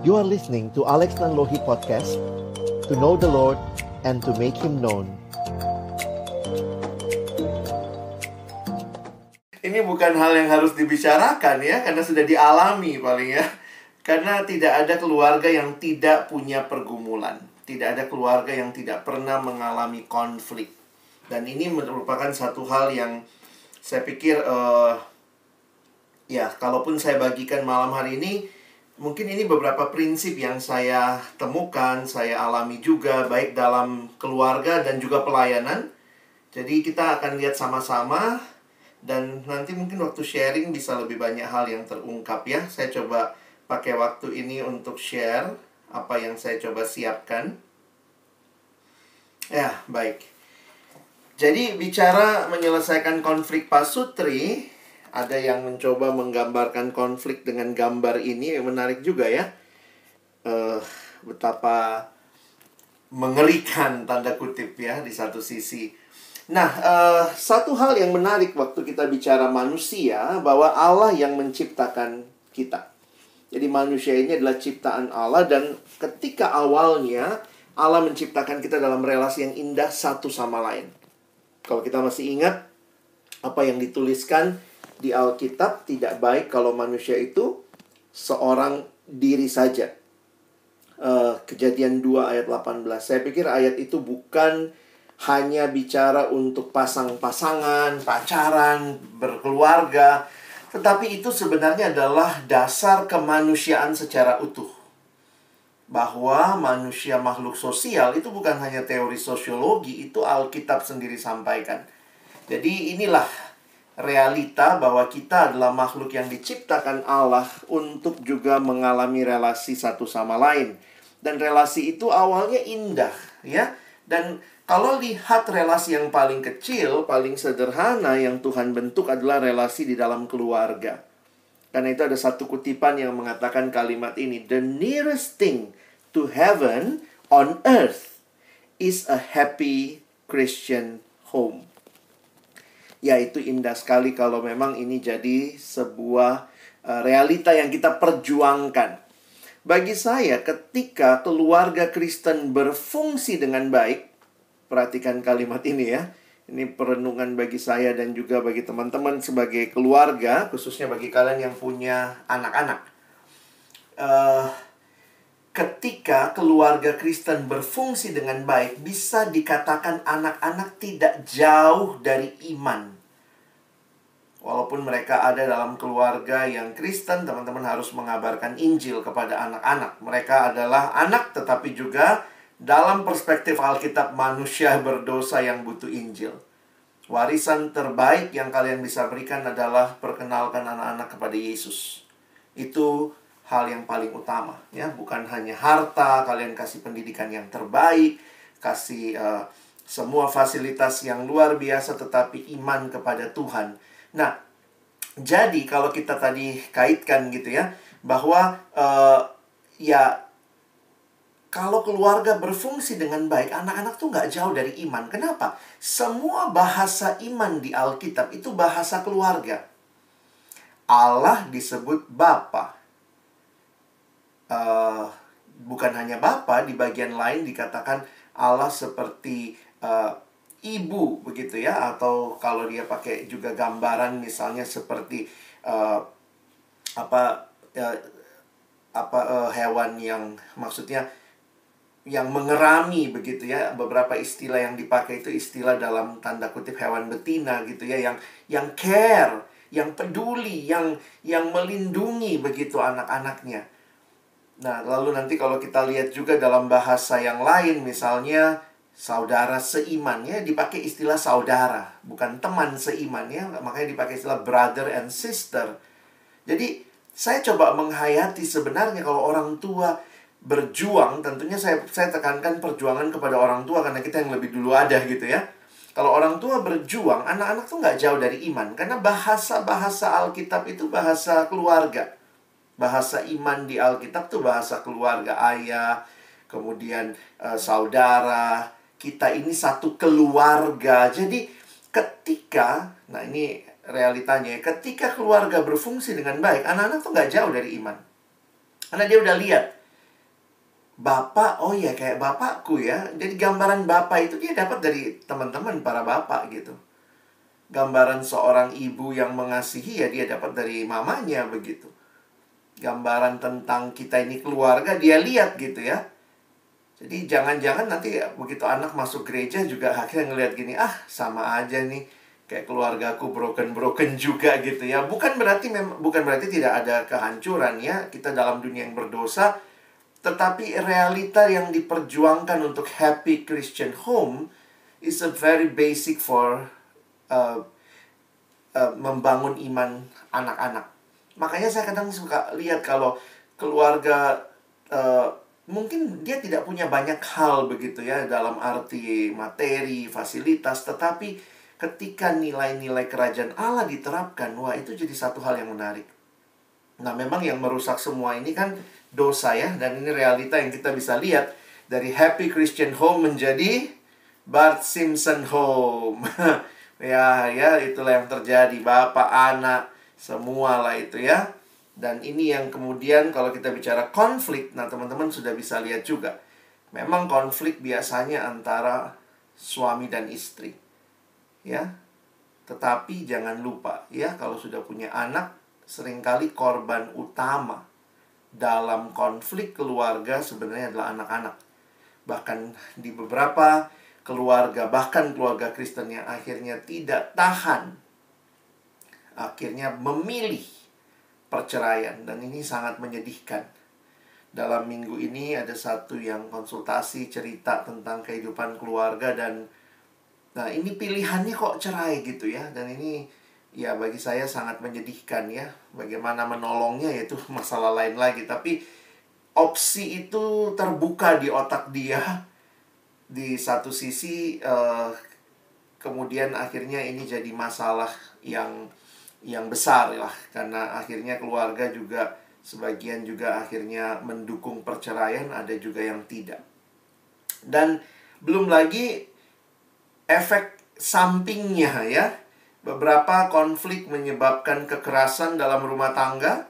You are listening to Alex Nanlohi Podcast To know the Lord and to make Him known. Ini bukan hal yang harus dibicarakan ya Karena sudah dialami paling ya. Karena tidak ada keluarga yang tidak punya pergumulan. Tidak ada keluarga yang tidak pernah mengalami konflik. Dan ini merupakan satu hal yang saya pikir uh, ya kalaupun saya bagikan malam hari ini mungkin ini beberapa prinsip yang saya temukan saya alami juga baik dalam keluarga dan juga pelayanan. Jadi kita akan lihat sama-sama dan nanti mungkin waktu sharing bisa lebih banyak hal yang terungkap ya. Saya coba pakai waktu ini untuk share apa yang saya coba siapkan. Ya baik. Jadi bicara menyelesaikan konflik pasutri ada yang mencoba menggambarkan konflik dengan gambar ini yang menarik juga ya. Uh, betapa mengerikan tanda kutip ya di satu sisi. Nah, uh, satu hal yang menarik waktu kita bicara manusia bahwa Allah yang menciptakan kita. Jadi manusia ini adalah ciptaan Allah dan ketika awalnya Allah menciptakan kita dalam relasi yang indah satu sama lain. Kalau kita masih ingat apa yang dituliskan di Alkitab tidak baik kalau manusia itu seorang diri saja. Uh, kejadian 2 ayat 18. Saya pikir ayat itu bukan hanya bicara untuk pasang-pasangan, pacaran, berkeluarga, tetapi itu sebenarnya adalah dasar kemanusiaan secara utuh. Bahwa manusia makhluk sosial itu bukan hanya teori sosiologi, itu Alkitab sendiri sampaikan. Jadi inilah realita bahwa kita adalah makhluk yang diciptakan Allah untuk juga mengalami relasi satu sama lain. Dan relasi itu awalnya indah, ya. Dan kalau lihat relasi yang paling kecil, paling sederhana yang Tuhan bentuk adalah relasi di dalam keluarga. Karena itu ada satu kutipan yang mengatakan kalimat ini, "The nearest thing to heaven on earth is a happy Christian home." Ya itu indah sekali kalau memang ini jadi sebuah uh, realita yang kita perjuangkan. Bagi saya ketika keluarga Kristen berfungsi dengan baik, perhatikan kalimat ini ya. Ini perenungan bagi saya dan juga bagi teman-teman sebagai keluarga, khususnya bagi kalian yang punya anak-anak. Uh, ketika keluarga Kristen berfungsi dengan baik, bisa dikatakan anak-anak tidak jauh dari iman. Walaupun mereka ada dalam keluarga yang Kristen, teman-teman harus mengabarkan Injil kepada anak-anak. Mereka adalah anak, tetapi juga dalam perspektif Alkitab, manusia berdosa yang butuh Injil. Warisan terbaik yang kalian bisa berikan adalah perkenalkan anak-anak kepada Yesus. Itu hal yang paling utama ya bukan hanya harta kalian kasih pendidikan yang terbaik kasih uh, semua fasilitas yang luar biasa tetapi iman kepada Tuhan nah jadi kalau kita tadi kaitkan gitu ya bahwa uh, ya kalau keluarga berfungsi dengan baik, anak-anak tuh nggak jauh dari iman. Kenapa? Semua bahasa iman di Alkitab itu bahasa keluarga. Allah disebut Bapa uh, bukan hanya Bapa, di bagian lain dikatakan Allah seperti uh, ibu begitu ya. Atau kalau dia pakai juga gambaran misalnya seperti uh, apa uh, apa uh, hewan yang maksudnya yang mengerami begitu ya. Beberapa istilah yang dipakai itu istilah dalam tanda kutip hewan betina gitu ya. Yang yang care yang peduli yang yang melindungi begitu anak-anaknya Nah, lalu nanti kalau kita lihat juga dalam bahasa yang lain, misalnya saudara seiman ya dipakai istilah saudara, bukan teman seiman ya, makanya dipakai istilah brother and sister. Jadi saya coba menghayati sebenarnya kalau orang tua berjuang, tentunya saya saya tekankan perjuangan kepada orang tua karena kita yang lebih dulu ada gitu ya. Kalau orang tua berjuang, anak-anak tuh nggak jauh dari iman karena bahasa-bahasa Alkitab itu bahasa keluarga bahasa iman di Alkitab tuh bahasa keluarga ayah, kemudian uh, saudara. Kita ini satu keluarga. Jadi ketika, nah ini realitanya, ketika keluarga berfungsi dengan baik, anak-anak tuh nggak jauh dari iman. Karena dia udah lihat bapak oh ya kayak bapakku ya jadi gambaran bapak itu dia dapat dari teman-teman para bapak gitu gambaran seorang ibu yang mengasihi ya dia dapat dari mamanya begitu gambaran tentang kita ini keluarga dia lihat gitu ya jadi jangan-jangan nanti begitu anak masuk gereja juga akhirnya ngelihat gini ah sama aja nih kayak keluargaku broken broken juga gitu ya bukan berarti mem bukan berarti tidak ada kehancuran ya kita dalam dunia yang berdosa tetapi realita yang diperjuangkan untuk happy Christian home is a very basic for uh, uh, membangun iman anak-anak. Makanya saya kadang suka lihat kalau keluarga uh, mungkin dia tidak punya banyak hal begitu ya dalam arti materi, fasilitas, tetapi ketika nilai-nilai kerajaan Allah diterapkan, wah itu jadi satu hal yang menarik. Nah, memang yang merusak semua ini kan dosa ya dan ini realita yang kita bisa lihat dari Happy Christian Home menjadi Bart Simpson Home. ya, ya itulah yang terjadi bapak, anak, semua lah itu ya. Dan ini yang kemudian kalau kita bicara konflik, nah teman-teman sudah bisa lihat juga. Memang konflik biasanya antara suami dan istri. Ya. Tetapi jangan lupa ya kalau sudah punya anak sering kali korban utama dalam konflik keluarga sebenarnya adalah anak-anak. Bahkan di beberapa keluarga, bahkan keluarga Kristen yang akhirnya tidak tahan, akhirnya memilih perceraian, dan ini sangat menyedihkan. Dalam minggu ini ada satu yang konsultasi cerita tentang kehidupan keluarga dan nah ini pilihannya kok cerai gitu ya dan ini ya bagi saya sangat menyedihkan ya. Bagaimana menolongnya yaitu masalah lain lagi. Tapi opsi itu terbuka di otak dia. Di satu sisi uh, kemudian akhirnya ini jadi masalah yang yang besar lah karena akhirnya keluarga juga sebagian juga akhirnya mendukung perceraian ada juga yang tidak. Dan belum lagi efek sampingnya ya Beberapa konflik menyebabkan kekerasan dalam rumah tangga,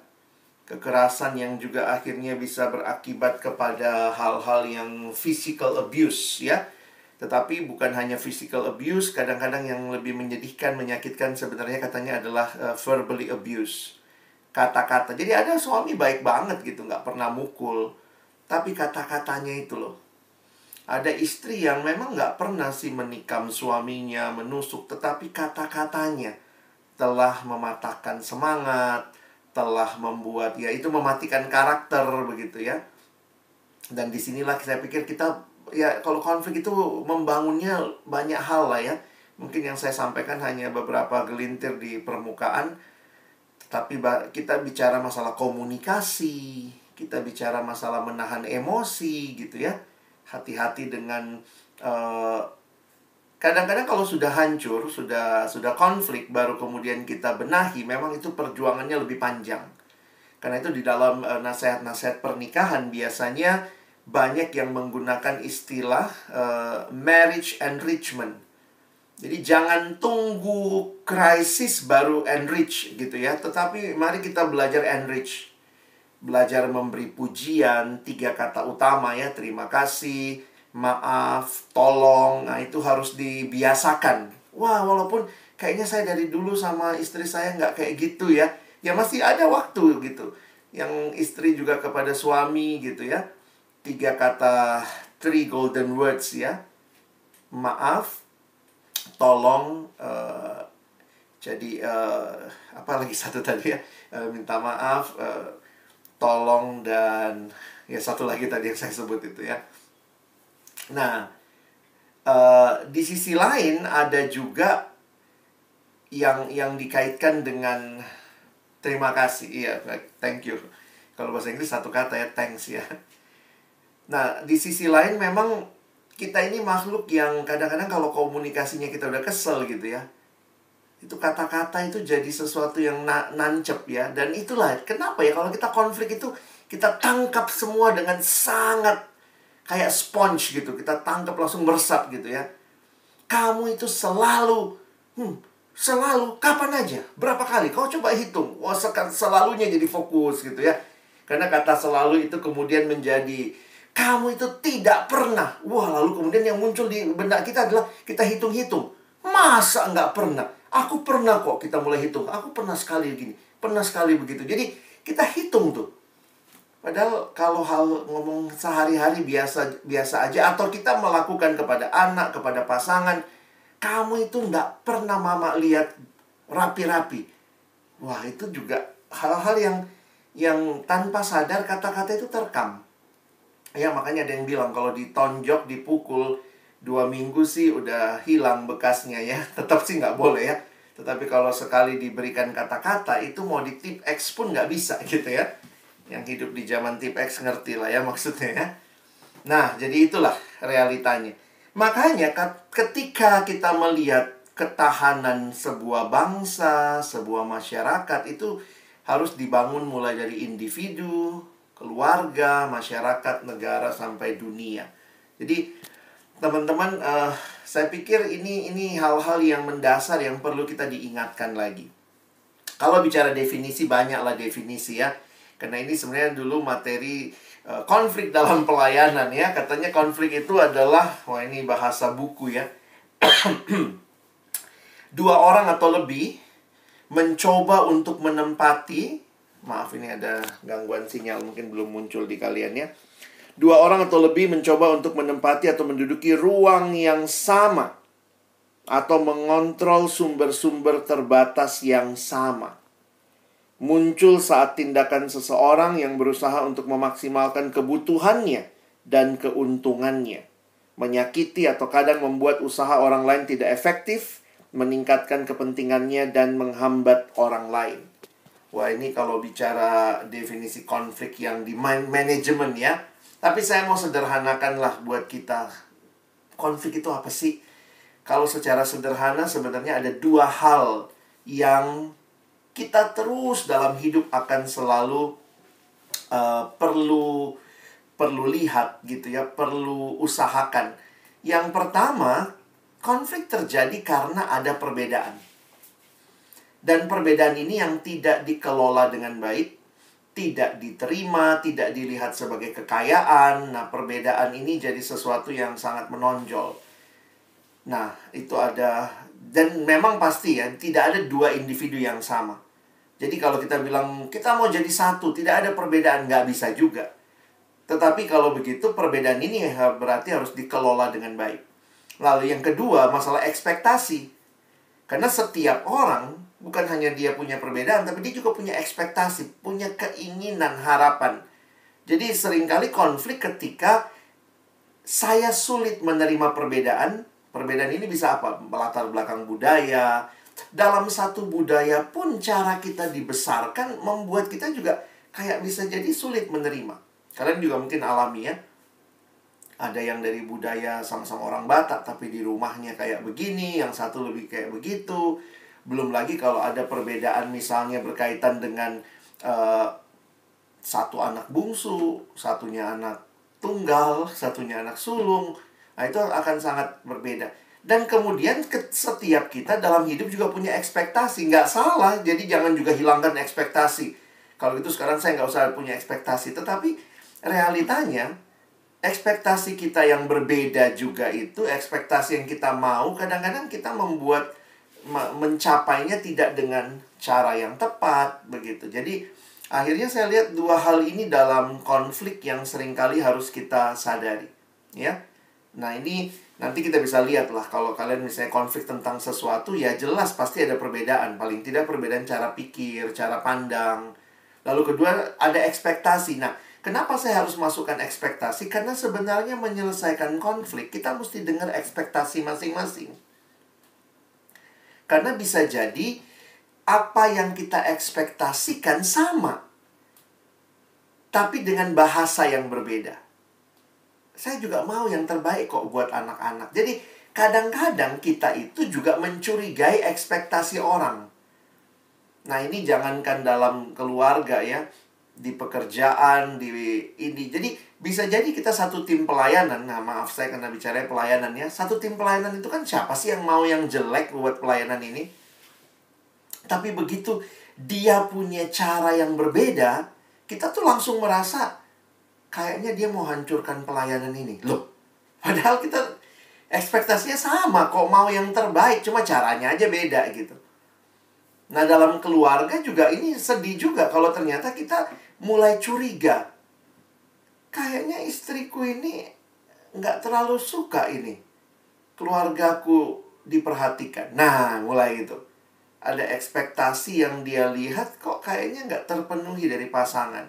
kekerasan yang juga akhirnya bisa berakibat kepada hal-hal yang physical abuse ya. Tetapi bukan hanya physical abuse, kadang-kadang yang lebih menyedihkan, menyakitkan sebenarnya katanya adalah uh, verbally abuse. Kata-kata. Jadi ada suami baik banget gitu, nggak pernah mukul. Tapi kata-katanya itu loh ada istri yang memang nggak pernah sih menikam suaminya, menusuk, tetapi kata-katanya telah mematahkan semangat, telah membuat ya itu mematikan karakter begitu ya. Dan di sinilah saya pikir kita ya kalau konflik itu membangunnya banyak hal lah ya. Mungkin yang saya sampaikan hanya beberapa gelintir di permukaan, tapi kita bicara masalah komunikasi, kita bicara masalah menahan emosi gitu ya hati-hati dengan eh, kadang-kadang kalau sudah hancur, sudah sudah konflik baru kemudian kita benahi, memang itu perjuangannya lebih panjang. Karena itu di dalam uh, nasihat-nasihat pernikahan biasanya banyak yang menggunakan istilah uh, marriage enrichment. Jadi jangan tunggu krisis baru enrich gitu ya, tetapi mari kita belajar enrich belajar memberi pujian, tiga kata utama ya, terima kasih, maaf, tolong. Nah, itu harus dibiasakan. Wah, walaupun kayaknya saya dari dulu sama istri saya nggak kayak gitu ya. Ya masih ada waktu gitu. Yang istri juga kepada suami gitu ya. Tiga kata, three golden words ya. Maaf, tolong, uh, jadi uh, apa lagi satu tadi ya. Uh, minta maaf, uh, tolong dan ya satu lagi tadi yang saya sebut itu ya. Nah, uh, di sisi lain ada juga yang yang dikaitkan dengan terima kasih. Iya, thank you. Kalau bahasa Inggris satu kata ya thanks ya. Nah, di sisi lain memang kita ini makhluk yang kadang-kadang kalau komunikasinya kita udah kesel gitu ya itu kata-kata itu jadi sesuatu yang na nancep ya. Dan itulah kenapa ya kalau kita konflik itu kita tangkap semua dengan sangat kayak sponge gitu. Kita tangkap langsung meresap gitu ya. Kamu itu selalu hmm, selalu kapan aja berapa kali kau coba hitung. Wah selalunya jadi fokus gitu ya. Karena kata selalu itu kemudian menjadi Kamu itu tidak pernah. Wah, lalu kemudian yang muncul di benak kita adalah kita hitung-hitung. Masa nggak pernah? Aku pernah kok kita mulai hitung. Aku pernah sekali gini. Pernah sekali begitu. Jadi kita hitung tuh. Padahal kalau hal ngomong sehari-hari biasa biasa aja atau kita melakukan kepada anak, kepada pasangan, kamu itu nggak pernah mama lihat rapi-rapi. Wah, itu juga hal-hal yang yang tanpa sadar kata-kata itu terekam. Ya, makanya ada yang bilang kalau ditonjok, dipukul dua minggu sih udah hilang bekasnya ya. Tetap sih nggak boleh ya. Tetapi kalau sekali diberikan kata-kata itu mau di tip X pun nggak bisa gitu ya. Yang hidup di zaman tip X ngerti lah ya maksudnya ya. Nah, jadi itulah realitanya. Makanya ketika kita melihat ketahanan sebuah bangsa, sebuah masyarakat itu harus dibangun mulai dari individu, keluarga, masyarakat, negara sampai dunia. Jadi teman-teman, uh, saya pikir ini ini hal-hal yang mendasar yang perlu kita diingatkan lagi. Kalau bicara definisi banyaklah definisi ya. Karena ini sebenarnya dulu materi uh, konflik dalam pelayanan ya. Katanya konflik itu adalah wah ini bahasa buku ya. dua orang atau lebih mencoba untuk menempati maaf ini ada gangguan sinyal mungkin belum muncul di kalian ya dua orang atau lebih mencoba untuk menempati atau menduduki ruang yang sama atau mengontrol sumber-sumber terbatas yang sama. Muncul saat tindakan seseorang yang berusaha untuk memaksimalkan kebutuhannya dan keuntungannya. Menyakiti atau kadang membuat usaha orang lain tidak efektif meningkatkan kepentingannya dan menghambat orang lain. Wah, ini kalau bicara definisi konflik yang di manajemen ya. Tapi saya mau sederhanakan lah buat kita. Konflik itu apa sih? Kalau secara sederhana sebenarnya ada dua hal yang kita terus dalam hidup akan selalu uh, perlu perlu lihat gitu ya, perlu usahakan. Yang pertama, Konflik terjadi karena ada perbedaan. Dan perbedaan ini yang tidak dikelola dengan baik, tidak diterima, tidak dilihat sebagai kekayaan. Nah, perbedaan ini jadi sesuatu yang sangat menonjol. Nah, itu ada dan memang pasti ya, tidak ada dua individu yang sama. Jadi kalau kita bilang kita mau jadi satu, tidak ada perbedaan, nggak bisa juga. Tetapi kalau begitu perbedaan ini berarti harus dikelola dengan baik. Lalu yang kedua, masalah ekspektasi. Karena setiap orang bukan hanya dia punya perbedaan, tapi dia juga punya ekspektasi, punya keinginan, harapan. Jadi sering kali konflik ketika saya sulit menerima perbedaan. Perbedaan ini bisa apa? Melatar belakang budaya. Dalam satu budaya pun cara kita dibesarkan membuat kita juga kayak bisa jadi sulit menerima. Kalian juga mungkin alami ya ada yang dari budaya sama-sama orang Batak tapi di rumahnya kayak begini, yang satu lebih kayak begitu. Belum lagi kalau ada perbedaan misalnya berkaitan dengan uh, satu anak bungsu, satunya anak tunggal, satunya anak sulung. Nah, itu akan sangat berbeda. Dan kemudian ke, setiap kita dalam hidup juga punya ekspektasi. Nggak salah, jadi jangan juga hilangkan ekspektasi. Kalau itu sekarang saya nggak usah punya ekspektasi. Tetapi realitanya, ekspektasi kita yang berbeda juga itu ekspektasi yang kita mau kadang-kadang kita membuat mencapainya tidak dengan cara yang tepat begitu. Jadi akhirnya saya lihat dua hal ini dalam konflik yang sering kali harus kita sadari, ya. Nah, ini nanti kita bisa lihat lah kalau kalian misalnya konflik tentang sesuatu ya jelas pasti ada perbedaan, paling tidak perbedaan cara pikir, cara pandang. Lalu kedua ada ekspektasi. Nah, Kenapa saya harus masukkan ekspektasi? Karena sebenarnya menyelesaikan konflik, kita mesti dengar ekspektasi masing-masing. Karena bisa jadi apa yang kita ekspektasikan sama. Tapi dengan bahasa yang berbeda. Saya juga mau yang terbaik kok buat anak-anak. Jadi kadang-kadang kita itu juga mencurigai ekspektasi orang. Nah ini jangankan dalam keluarga ya di pekerjaan, di ini. Jadi bisa jadi kita satu tim pelayanan. Nah, maaf saya karena bicara pelayanan ya. Satu tim pelayanan itu kan siapa sih yang mau yang jelek buat pelayanan ini? Tapi begitu dia punya cara yang berbeda, kita tuh langsung merasa kayaknya dia mau hancurkan pelayanan ini. Loh, padahal kita ekspektasinya sama kok mau yang terbaik, cuma caranya aja beda gitu. Nah, dalam keluarga juga ini sedih juga kalau ternyata kita mulai curiga. Kayaknya istriku ini nggak terlalu suka ini. Keluargaku diperhatikan. Nah, mulai itu ada ekspektasi yang dia lihat kok kayaknya nggak terpenuhi dari pasangan.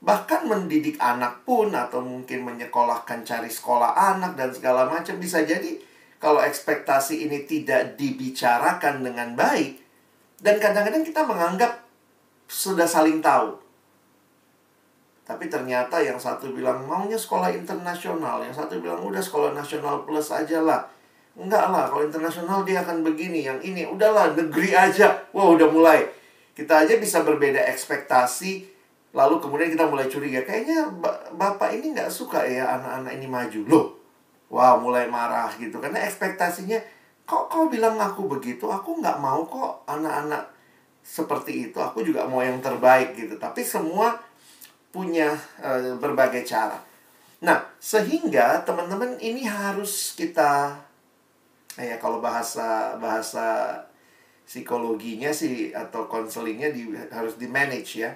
Bahkan mendidik anak pun atau mungkin menyekolahkan cari sekolah anak dan segala macam bisa jadi kalau ekspektasi ini tidak dibicarakan dengan baik dan kadang-kadang kita menganggap sudah saling tahu. Tapi ternyata yang satu bilang maunya sekolah internasional, yang satu bilang udah sekolah nasional plus aja lah Enggak lah, kalau internasional dia akan begini, yang ini udahlah negeri aja. Wah, udah mulai. Kita aja bisa berbeda ekspektasi, lalu kemudian kita mulai curiga. Kayaknya bapak ini nggak suka ya anak-anak ini maju. Loh, wow mulai marah gitu. Karena ekspektasinya, kok kau bilang aku begitu? Aku nggak mau kok anak-anak seperti itu. Aku juga mau yang terbaik gitu. Tapi semua punya uh, berbagai cara. Nah, sehingga teman-teman ini harus kita ya kalau bahasa bahasa psikologinya sih atau konselingnya di, harus di manage ya.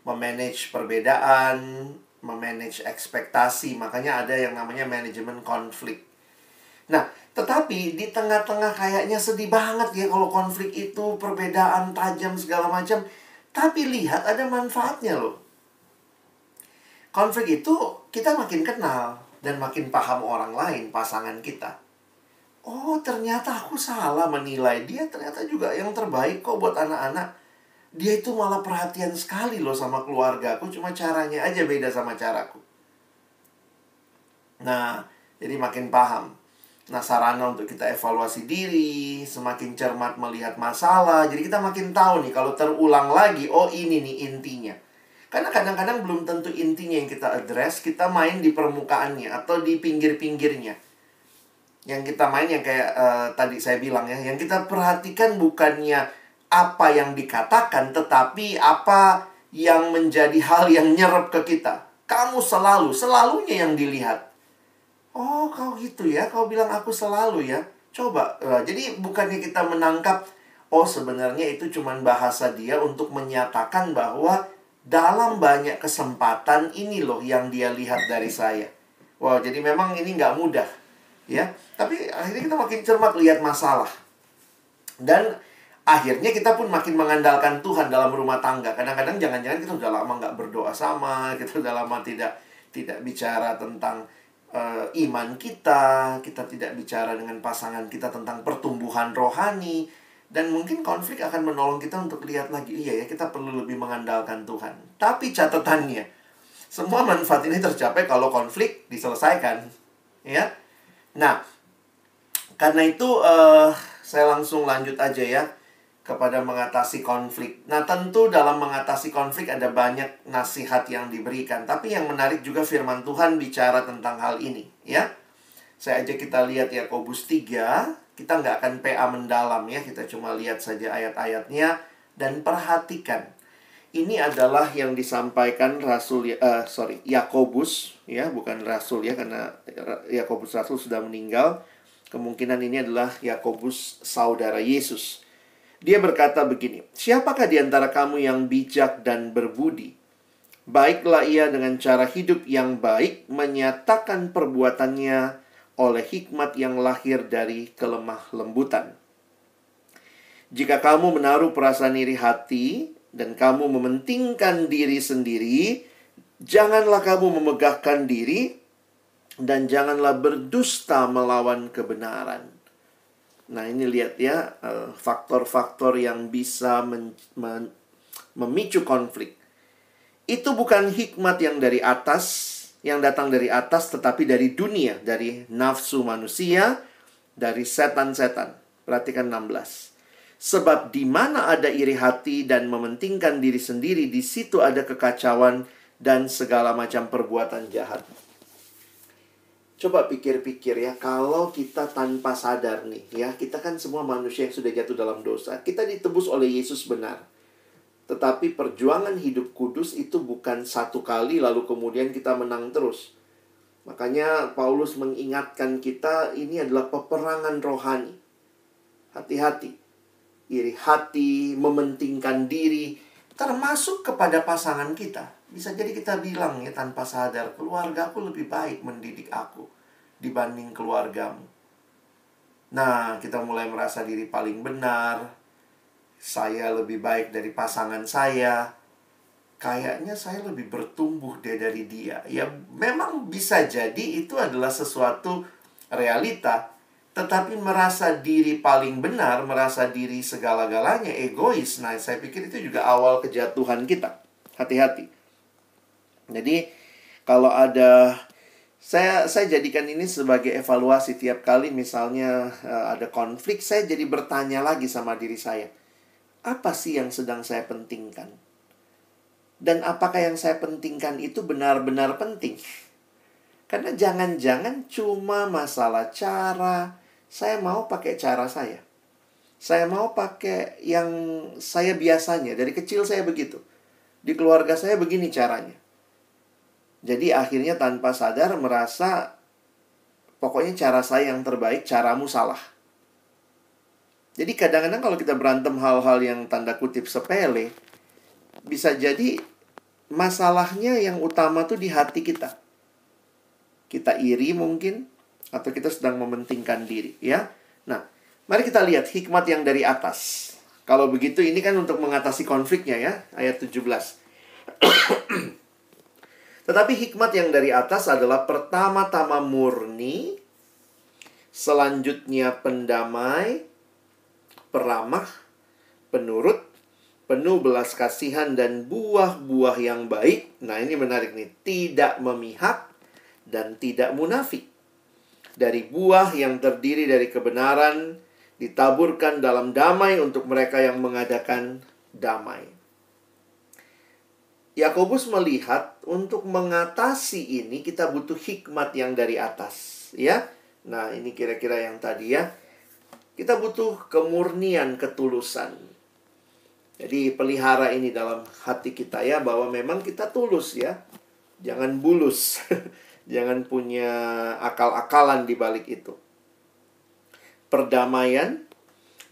Memanage perbedaan memanage ekspektasi makanya ada yang namanya manajemen konflik nah tetapi di tengah-tengah kayaknya sedih banget ya kalau konflik itu perbedaan tajam segala macam. Tapi lihat ada manfaatnya loh konflik itu kita makin kenal dan makin paham orang lain pasangan kita. Oh ternyata aku salah menilai dia ternyata juga yang terbaik kok buat anak-anak. Dia itu malah perhatian sekali loh sama keluarga aku cuma caranya aja beda sama caraku. Nah jadi makin paham. Nah sarana untuk kita evaluasi diri semakin cermat melihat masalah jadi kita makin tahu nih kalau terulang lagi oh ini nih intinya karena kadang-kadang belum tentu intinya yang kita address kita main di permukaannya atau di pinggir-pinggirnya yang kita main yang kayak uh, tadi saya bilang ya, yang kita perhatikan bukannya apa yang dikatakan, tetapi apa yang menjadi hal yang nyerap ke kita. Kamu selalu, selalunya yang dilihat. Oh, kau gitu ya, kau bilang aku selalu ya. Coba, uh, jadi bukannya kita menangkap, oh sebenarnya itu cuma bahasa dia untuk menyatakan bahwa dalam banyak kesempatan ini loh yang dia lihat dari saya. Wow, jadi memang ini nggak mudah ya. Tapi akhirnya kita makin cermat lihat masalah. Dan akhirnya kita pun makin mengandalkan Tuhan dalam rumah tangga. Kadang-kadang jangan-jangan kita udah lama nggak berdoa sama kita udah lama tidak tidak bicara tentang uh, iman kita kita tidak bicara dengan pasangan kita tentang pertumbuhan rohani dan mungkin konflik akan menolong kita untuk lihat lagi iya ya kita perlu lebih mengandalkan Tuhan tapi catatannya semua manfaat ini tercapai kalau konflik diselesaikan ya Nah, karena itu uh, saya langsung lanjut aja ya kepada mengatasi konflik. Nah, tentu dalam mengatasi konflik ada banyak nasihat yang diberikan, tapi yang menarik juga firman Tuhan bicara tentang hal ini, ya. Saya aja kita lihat Yakobus 3, kita nggak akan PA mendalam ya, kita cuma lihat saja ayat-ayatnya dan perhatikan. Ini adalah yang disampaikan Rasul uh, sorry Yakobus ya bukan Rasul ya karena Yakobus Rasul sudah meninggal. Kemungkinan ini adalah Yakobus saudara Yesus. Dia berkata begini siapakah di antara kamu yang bijak dan berbudi? Baiklah ia dengan cara hidup yang baik menyatakan perbuatannya oleh hikmat yang lahir dari kelemah lembutan jika kamu menaruh perasaan iri hati dan kamu mementingkan diri sendiri, janganlah kamu memegahkan diri dan janganlah berdusta melawan kebenaran. Nah, ini lihat ya eh, faktor-faktor yang bisa men men memicu konflik. Itu bukan hikmat yang dari atas, yang datang dari atas tetapi dari dunia, dari nafsu manusia, dari setan-setan. Perhatikan 16. Sebab di mana ada iri hati dan mementingkan diri sendiri, di situ ada kekacauan dan segala macam perbuatan jahat. Coba pikir-pikir ya, kalau kita tanpa sadar nih, ya, kita kan semua manusia yang sudah jatuh dalam dosa. Kita ditebus oleh Yesus benar. Tetapi perjuangan hidup kudus itu bukan satu kali lalu kemudian kita menang terus. Makanya Paulus mengingatkan kita ini adalah peperangan rohani. Hati-hati. Iri hati, mementingkan diri, termasuk kepada pasangan kita. Bisa jadi kita bilang ya tanpa sadar, keluarga aku lebih baik mendidik aku dibanding keluargamu. Nah, kita mulai merasa diri paling benar, saya lebih baik dari pasangan saya. Kayaknya saya lebih bertumbuh deh dari dia. Ya memang bisa jadi itu adalah sesuatu realita. Tetapi merasa diri paling benar, merasa diri segala-galanya, egois. Nah, saya pikir itu juga awal kejatuhan kita. Hati-hati. Jadi, kalau ada saya saya jadikan ini sebagai evaluasi tiap kali misalnya uh, ada konflik saya jadi bertanya lagi sama diri saya apa sih yang sedang saya pentingkan? Dan apakah yang saya pentingkan itu benar-benar penting? Karena jangan-jangan cuma masalah cara, saya mau pakai cara saya. Saya mau pakai yang saya biasanya, dari kecil saya begitu. Di keluarga saya begini caranya. Jadi akhirnya tanpa sadar merasa pokoknya cara saya yang terbaik, caramu salah. Jadi kadang-kadang kalau kita berantem hal-hal yang tanda kutip sepele, bisa jadi masalahnya yang utama tuh di hati kita. Kita iri mungkin, atau kita sedang mementingkan diri, ya. Nah, mari kita lihat hikmat yang dari atas. Kalau begitu ini kan untuk mengatasi konfliknya ya, ayat 17. Tetapi hikmat yang dari atas adalah pertama-tama murni, selanjutnya pendamai, peramah, penurut, penuh belas kasihan dan buah-buah yang baik. Nah, ini menarik nih, tidak memihak dan tidak munafik. Dari buah yang terdiri dari kebenaran ditaburkan dalam damai untuk mereka yang mengadakan damai. Yakobus melihat untuk mengatasi ini kita butuh hikmat yang dari atas, ya. Nah, ini kira-kira yang tadi ya. Kita butuh kemurnian, ketulusan. Jadi pelihara ini dalam hati kita ya bahwa memang kita tulus ya. Jangan bulus. Jangan punya akal-akalan di balik itu. Perdamaian,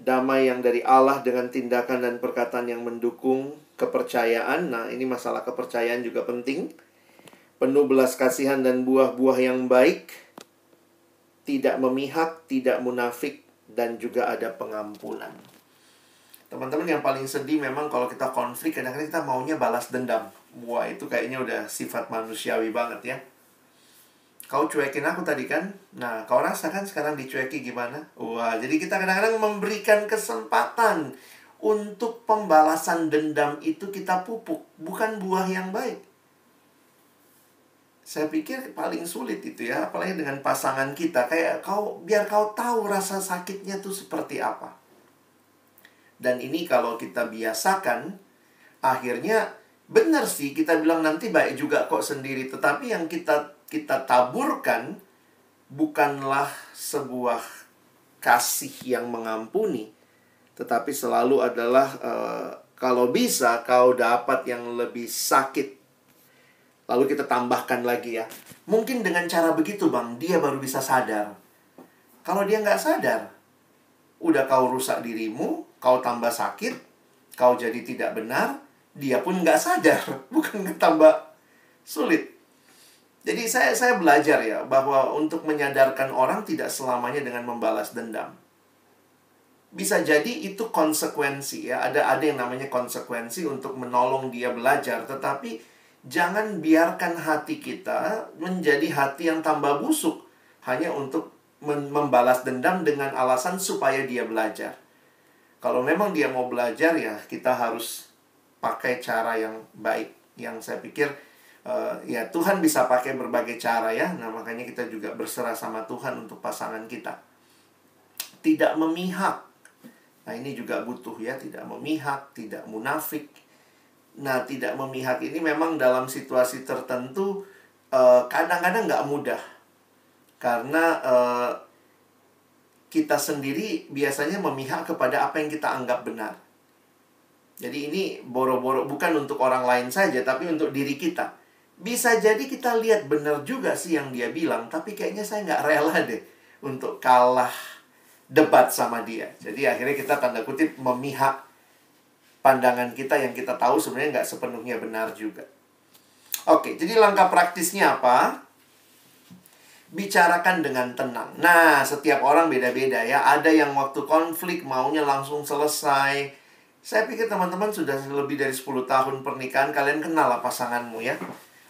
damai yang dari Allah dengan tindakan dan perkataan yang mendukung kepercayaan. Nah, ini masalah kepercayaan juga penting. Penuh belas kasihan dan buah-buah yang baik. Tidak memihak, tidak munafik, dan juga ada pengampunan. Teman-teman yang paling sedih memang kalau kita konflik kadang-kadang kita maunya balas dendam. Wah, itu kayaknya udah sifat manusiawi banget ya. Kau cuekin aku tadi kan? Nah, kau rasakan sekarang dicueki gimana? Wah, jadi kita kadang-kadang memberikan kesempatan untuk pembalasan dendam itu kita pupuk, bukan buah yang baik. Saya pikir paling sulit itu ya, apalagi dengan pasangan kita. Kayak kau, biar kau tahu rasa sakitnya tuh seperti apa. Dan ini kalau kita biasakan, akhirnya benar sih kita bilang nanti baik juga kok sendiri. Tetapi yang kita kita taburkan bukanlah sebuah kasih yang mengampuni, tetapi selalu adalah uh, kalau bisa kau dapat yang lebih sakit Lalu kita tambahkan lagi ya. Mungkin dengan cara begitu bang, dia baru bisa sadar. Kalau dia nggak sadar, udah kau rusak dirimu, kau tambah sakit, kau jadi tidak benar, dia pun nggak sadar. Bukan tambah sulit. Jadi saya saya belajar ya bahwa untuk menyadarkan orang tidak selamanya dengan membalas dendam. Bisa jadi itu konsekuensi ya. Ada ada yang namanya konsekuensi untuk menolong dia belajar, tetapi jangan biarkan hati kita menjadi hati yang tambah busuk hanya untuk membalas dendam dengan alasan supaya dia belajar. Kalau memang dia mau belajar ya kita harus pakai cara yang baik yang saya pikir uh, ya Tuhan bisa pakai berbagai cara ya. Nah, makanya kita juga berserah sama Tuhan untuk pasangan kita. Tidak memihak. Nah, ini juga butuh ya, tidak memihak, tidak munafik Nah, tidak memihak ini memang dalam situasi tertentu eh, kadang-kadang nggak mudah. Karena uh, kita sendiri biasanya memihak kepada apa yang kita anggap benar. Jadi ini boro-boro bukan untuk orang lain saja, tapi untuk diri kita. Bisa jadi kita lihat benar juga sih yang dia bilang, tapi kayaknya saya nggak rela deh untuk kalah debat sama dia. Jadi akhirnya kita tanda kutip memihak pandangan kita yang kita tahu sebenarnya nggak sepenuhnya benar juga. Oke, jadi langkah praktisnya apa? Bicarakan dengan tenang. Nah, setiap orang beda-beda ya. Ada yang waktu konflik maunya langsung selesai saya pikir teman-teman sudah lebih dari 10 tahun pernikahan, kalian kenal lah pasanganmu ya.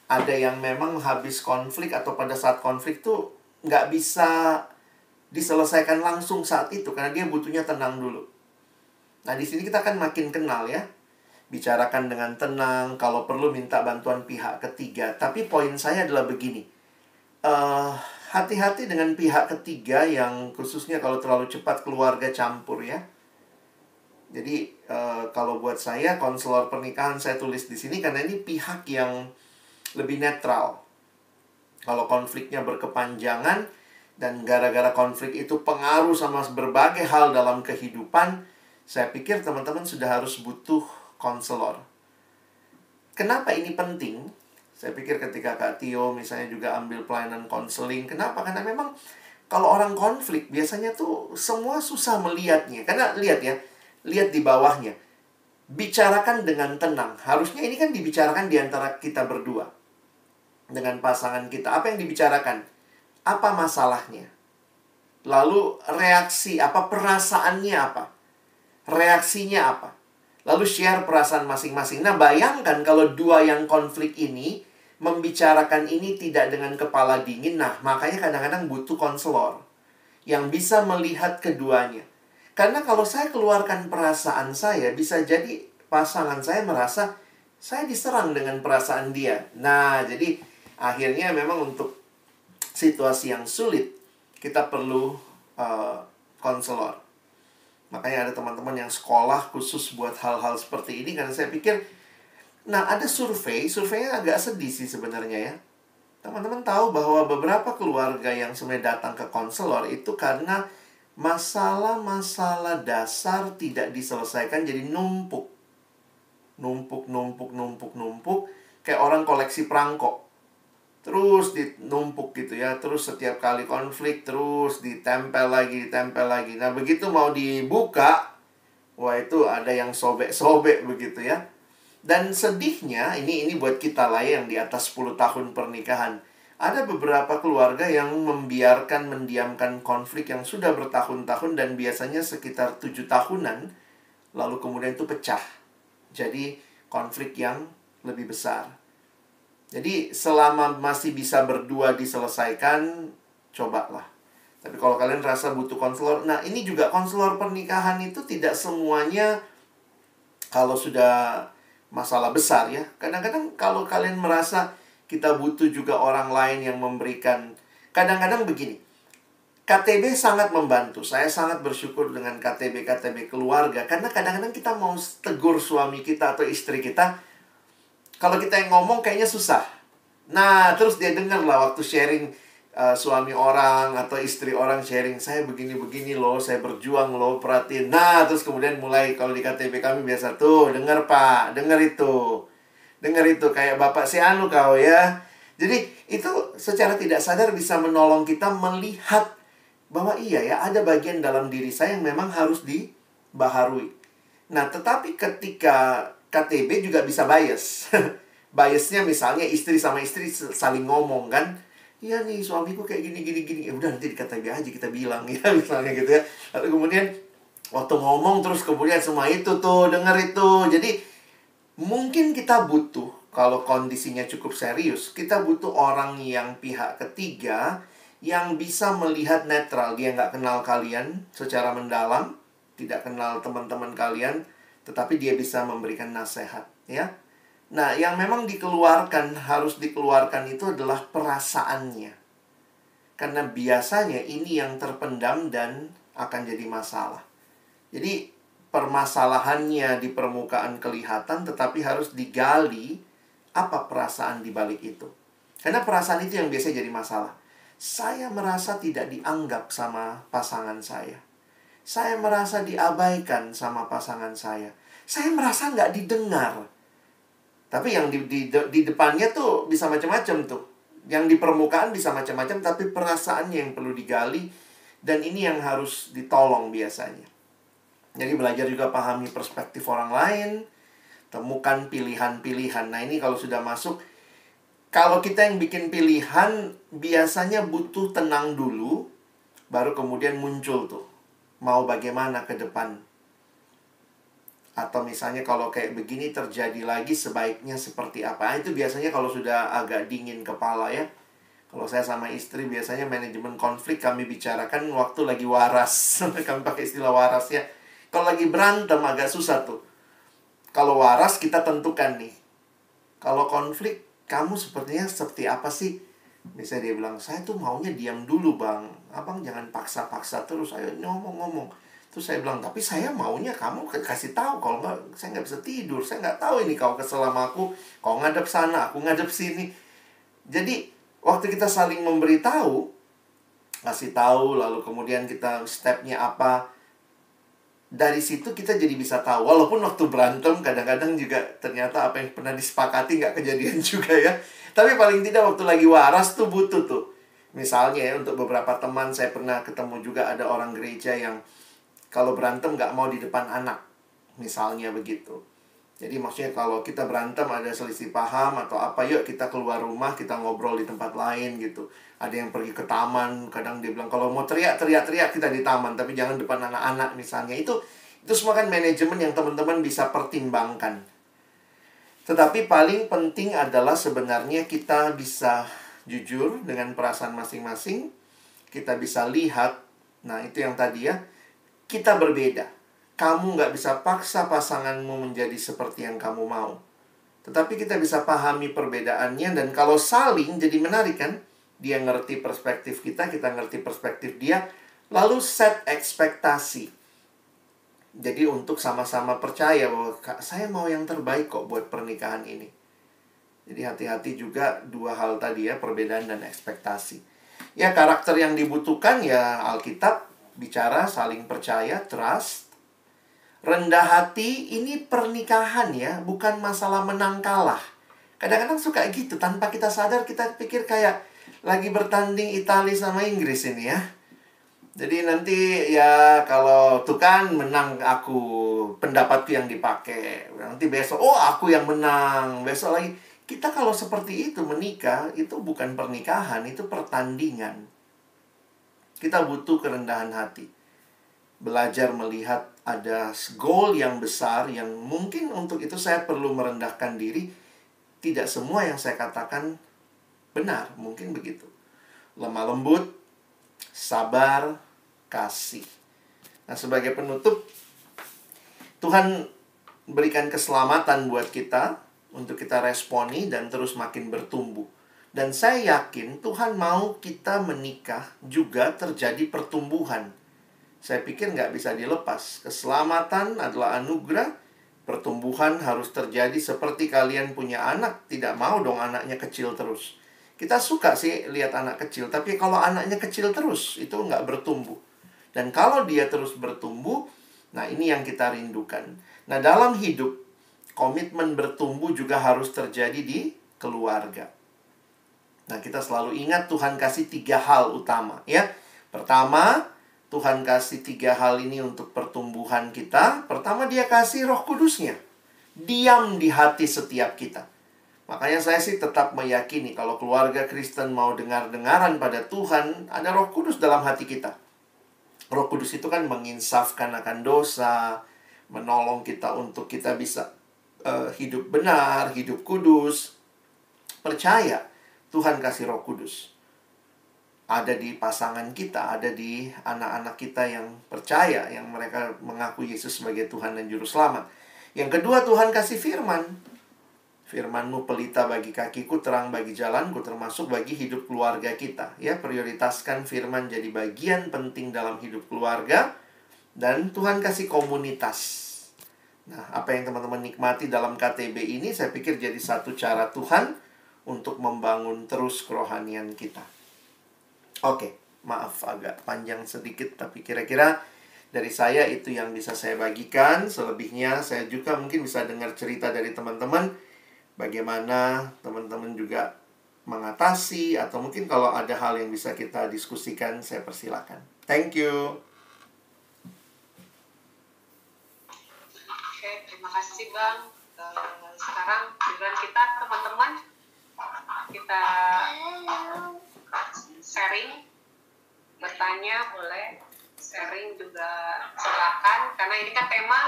Ada yang memang habis konflik atau pada saat konflik tuh nggak bisa diselesaikan langsung saat itu karena dia butuhnya tenang dulu. Nah di sini kita akan makin kenal ya. Bicarakan dengan tenang, kalau perlu minta bantuan pihak ketiga. Tapi poin saya adalah begini. Uh, hati-hati dengan pihak ketiga yang khususnya kalau terlalu cepat keluarga campur ya jadi uh, kalau buat saya konselor pernikahan saya tulis di sini karena ini pihak yang lebih netral. Kalau konfliknya berkepanjangan dan gara-gara konflik itu pengaruh sama berbagai hal dalam kehidupan, saya pikir teman-teman sudah harus butuh konselor. Kenapa ini penting? Saya pikir ketika Kak Tio misalnya juga ambil pelayanan konseling, kenapa? Karena memang kalau orang konflik biasanya tuh semua susah melihatnya. Karena lihat ya, lihat di bawahnya. Bicarakan dengan tenang. Harusnya ini kan dibicarakan di antara kita berdua. Dengan pasangan kita. Apa yang dibicarakan? Apa masalahnya? Lalu reaksi apa? Perasaannya apa? Reaksinya apa? Lalu share perasaan masing-masing. Nah, bayangkan kalau dua yang konflik ini membicarakan ini tidak dengan kepala dingin. Nah, makanya kadang-kadang butuh konselor yang bisa melihat keduanya. Karena kalau saya keluarkan perasaan saya, bisa jadi pasangan saya merasa saya diserang dengan perasaan dia. Nah, jadi akhirnya memang untuk situasi yang sulit, kita perlu uh, konselor. Makanya ada teman-teman yang sekolah khusus buat hal-hal seperti ini karena saya pikir nah ada survei, surveinya agak sedih sih sebenarnya ya. Teman-teman tahu bahwa beberapa keluarga yang sebenarnya datang ke konselor itu karena masalah-masalah dasar tidak diselesaikan jadi numpuk. Numpuk, numpuk, numpuk, numpuk. Kayak orang koleksi perangkok. Terus dinumpuk gitu ya. Terus setiap kali konflik terus ditempel lagi, ditempel lagi. Nah begitu mau dibuka, wah itu ada yang sobek-sobek begitu ya. Dan sedihnya, ini ini buat kita lah yang di atas 10 tahun pernikahan ada beberapa keluarga yang membiarkan mendiamkan konflik yang sudah bertahun-tahun dan biasanya sekitar tujuh tahunan lalu kemudian itu pecah jadi konflik yang lebih besar jadi selama masih bisa berdua diselesaikan cobalah tapi kalau kalian rasa butuh konselor nah ini juga konselor pernikahan itu tidak semuanya kalau sudah masalah besar ya kadang-kadang kalau kalian merasa kita butuh juga orang lain yang memberikan. Kadang-kadang begini, KTB sangat membantu. Saya sangat bersyukur dengan KTB-KTB keluarga. Karena kadang-kadang kita mau tegur suami kita atau istri kita. Kalau kita yang ngomong kayaknya susah. Nah, terus dia dengar lah waktu sharing uh, suami orang atau istri orang sharing. Saya begini-begini loh, saya berjuang loh, perhatiin. Nah, terus kemudian mulai kalau di KTB kami biasa tuh, dengar pak, dengar itu dengar itu kayak bapak si anu kau ya. Jadi itu secara tidak sadar bisa menolong kita melihat bahwa iya ya ada bagian dalam diri saya yang memang harus dibaharui. Nah, tetapi ketika KTB juga bisa bias. Biasnya misalnya istri sama istri saling ngomong kan. Iya nih suamiku kayak gini gini gini. Ya udah nanti di KTB aja kita bilang ya misalnya gitu ya. Lalu kemudian waktu ngomong terus kemudian semua itu tuh dengar itu. Jadi Mungkin kita butuh, kalau kondisinya cukup serius, kita butuh orang yang pihak ketiga yang bisa melihat netral. Dia nggak kenal kalian secara mendalam, tidak kenal teman-teman kalian, tetapi dia bisa memberikan nasihat, ya. Nah, yang memang dikeluarkan, harus dikeluarkan itu adalah perasaannya. Karena biasanya ini yang terpendam dan akan jadi masalah. Jadi, permasalahannya di permukaan kelihatan tetapi harus digali apa perasaan di balik itu. Karena perasaan itu yang biasa jadi masalah. Saya merasa tidak dianggap sama pasangan saya. Saya merasa diabaikan sama pasangan saya. saya merasa nggak didengar. Tapi yang di, di, di depannya tuh bisa macam-macam tuh. Yang di permukaan bisa macam-macam, tapi perasaannya yang perlu digali. Dan ini yang harus ditolong biasanya. Jadi belajar juga pahami perspektif orang lain, temukan pilihan-pilihan. Nah ini kalau sudah masuk, kalau kita yang bikin pilihan, biasanya butuh tenang dulu, baru kemudian muncul tuh. Mau bagaimana ke depan. Atau misalnya kalau kayak begini terjadi lagi sebaiknya seperti apa. Nah, itu biasanya kalau sudah agak dingin kepala ya. Kalau saya sama istri biasanya manajemen konflik kami bicarakan waktu lagi waras. kami pakai istilah waras ya kalau lagi berantem agak susah tuh. Kalau waras kita tentukan nih. Kalau konflik, kamu sepertinya seperti apa sih? Misalnya dia bilang, saya tuh maunya diam dulu bang. Abang jangan paksa-paksa terus, ayo ngomong-ngomong. Terus saya bilang, tapi saya maunya kamu kasih tahu. Kalau nggak, saya nggak bisa tidur. Saya nggak tahu ini kau kesel sama aku. Kau ngadep sana, aku ngadep sini. Jadi, waktu kita saling memberitahu, kasih tahu, lalu kemudian kita stepnya apa, dari situ kita jadi bisa tahu walaupun waktu berantem kadang-kadang juga ternyata apa yang pernah disepakati nggak kejadian juga ya tapi paling tidak waktu lagi waras tuh butuh tuh misalnya ya untuk beberapa teman saya pernah ketemu juga ada orang gereja yang kalau berantem nggak mau di depan anak misalnya begitu jadi maksudnya kalau kita berantem ada selisih paham atau apa, yuk kita keluar rumah, kita ngobrol di tempat lain gitu. Ada yang pergi ke taman, kadang dia bilang kalau mau teriak teriak teriak kita di taman, tapi jangan depan anak-anak misalnya. Itu itu semua kan manajemen yang teman-teman bisa pertimbangkan. Tetapi paling penting adalah sebenarnya kita bisa jujur dengan perasaan masing-masing. Kita bisa lihat, nah itu yang tadi ya, kita berbeda kamu nggak bisa paksa pasanganmu menjadi seperti yang kamu mau. Tetapi kita bisa pahami perbedaannya dan kalau saling jadi menarik kan? Dia ngerti perspektif kita, kita ngerti perspektif dia. Lalu set ekspektasi. Jadi untuk sama-sama percaya bahwa saya mau yang terbaik kok buat pernikahan ini. Jadi hati-hati juga dua hal tadi ya, perbedaan dan ekspektasi. Ya karakter yang dibutuhkan ya Alkitab bicara saling percaya, trust, rendah hati ini pernikahan ya, bukan masalah menang kalah. Kadang-kadang suka gitu, tanpa kita sadar kita pikir kayak lagi bertanding Italia sama Inggris ini ya. Jadi nanti ya kalau tuh kan menang aku pendapatku yang dipakai. Nanti besok oh aku yang menang. Besok lagi kita kalau seperti itu menikah itu bukan pernikahan, itu pertandingan. Kita butuh kerendahan hati. Belajar melihat ada goal yang besar yang mungkin untuk itu saya perlu merendahkan diri. Tidak semua yang saya katakan benar, mungkin begitu. Lemah lembut, sabar, kasih. Nah, sebagai penutup Tuhan berikan keselamatan buat kita untuk kita responi dan terus makin bertumbuh. Dan saya yakin Tuhan mau kita menikah juga terjadi pertumbuhan saya pikir nggak bisa dilepas. Keselamatan adalah anugerah, pertumbuhan harus terjadi seperti kalian punya anak. Tidak mau dong anaknya kecil terus. Kita suka sih lihat anak kecil, tapi kalau anaknya kecil terus, itu nggak bertumbuh. Dan kalau dia terus bertumbuh, nah ini yang kita rindukan. Nah dalam hidup, komitmen bertumbuh juga harus terjadi di keluarga. Nah kita selalu ingat Tuhan kasih tiga hal utama ya. Pertama, Tuhan kasih tiga hal ini untuk pertumbuhan kita. Pertama, dia kasih roh kudusnya. Diam di hati setiap kita. Makanya saya sih tetap meyakini kalau keluarga Kristen mau dengar-dengaran pada Tuhan, ada roh kudus dalam hati kita. Roh kudus itu kan menginsafkan akan dosa, menolong kita untuk kita bisa uh, hidup benar, hidup kudus. Percaya Tuhan kasih roh kudus ada di pasangan kita, ada di anak-anak kita yang percaya, yang mereka mengaku Yesus sebagai Tuhan dan Juru Selamat. Yang kedua, Tuhan kasih firman. Firmanmu pelita bagi kakiku, terang bagi jalanku, termasuk bagi hidup keluarga kita. Ya, prioritaskan firman jadi bagian penting dalam hidup keluarga. Dan Tuhan kasih komunitas. Nah, apa yang teman-teman nikmati dalam KTB ini, saya pikir jadi satu cara Tuhan untuk membangun terus kerohanian kita. Oke, maaf agak panjang sedikit tapi kira-kira Dari saya itu yang bisa saya bagikan. Selebihnya saya juga mungkin bisa dengar cerita dari teman-teman bagaimana teman-teman juga mengatasi atau mungkin kalau ada hal yang bisa kita diskusikan saya persilakan. Thank you. Oke, terima kasih Bang. Uh, sekarang giliran kita teman-teman kita sharing bertanya boleh sharing juga silakan karena ini kan tema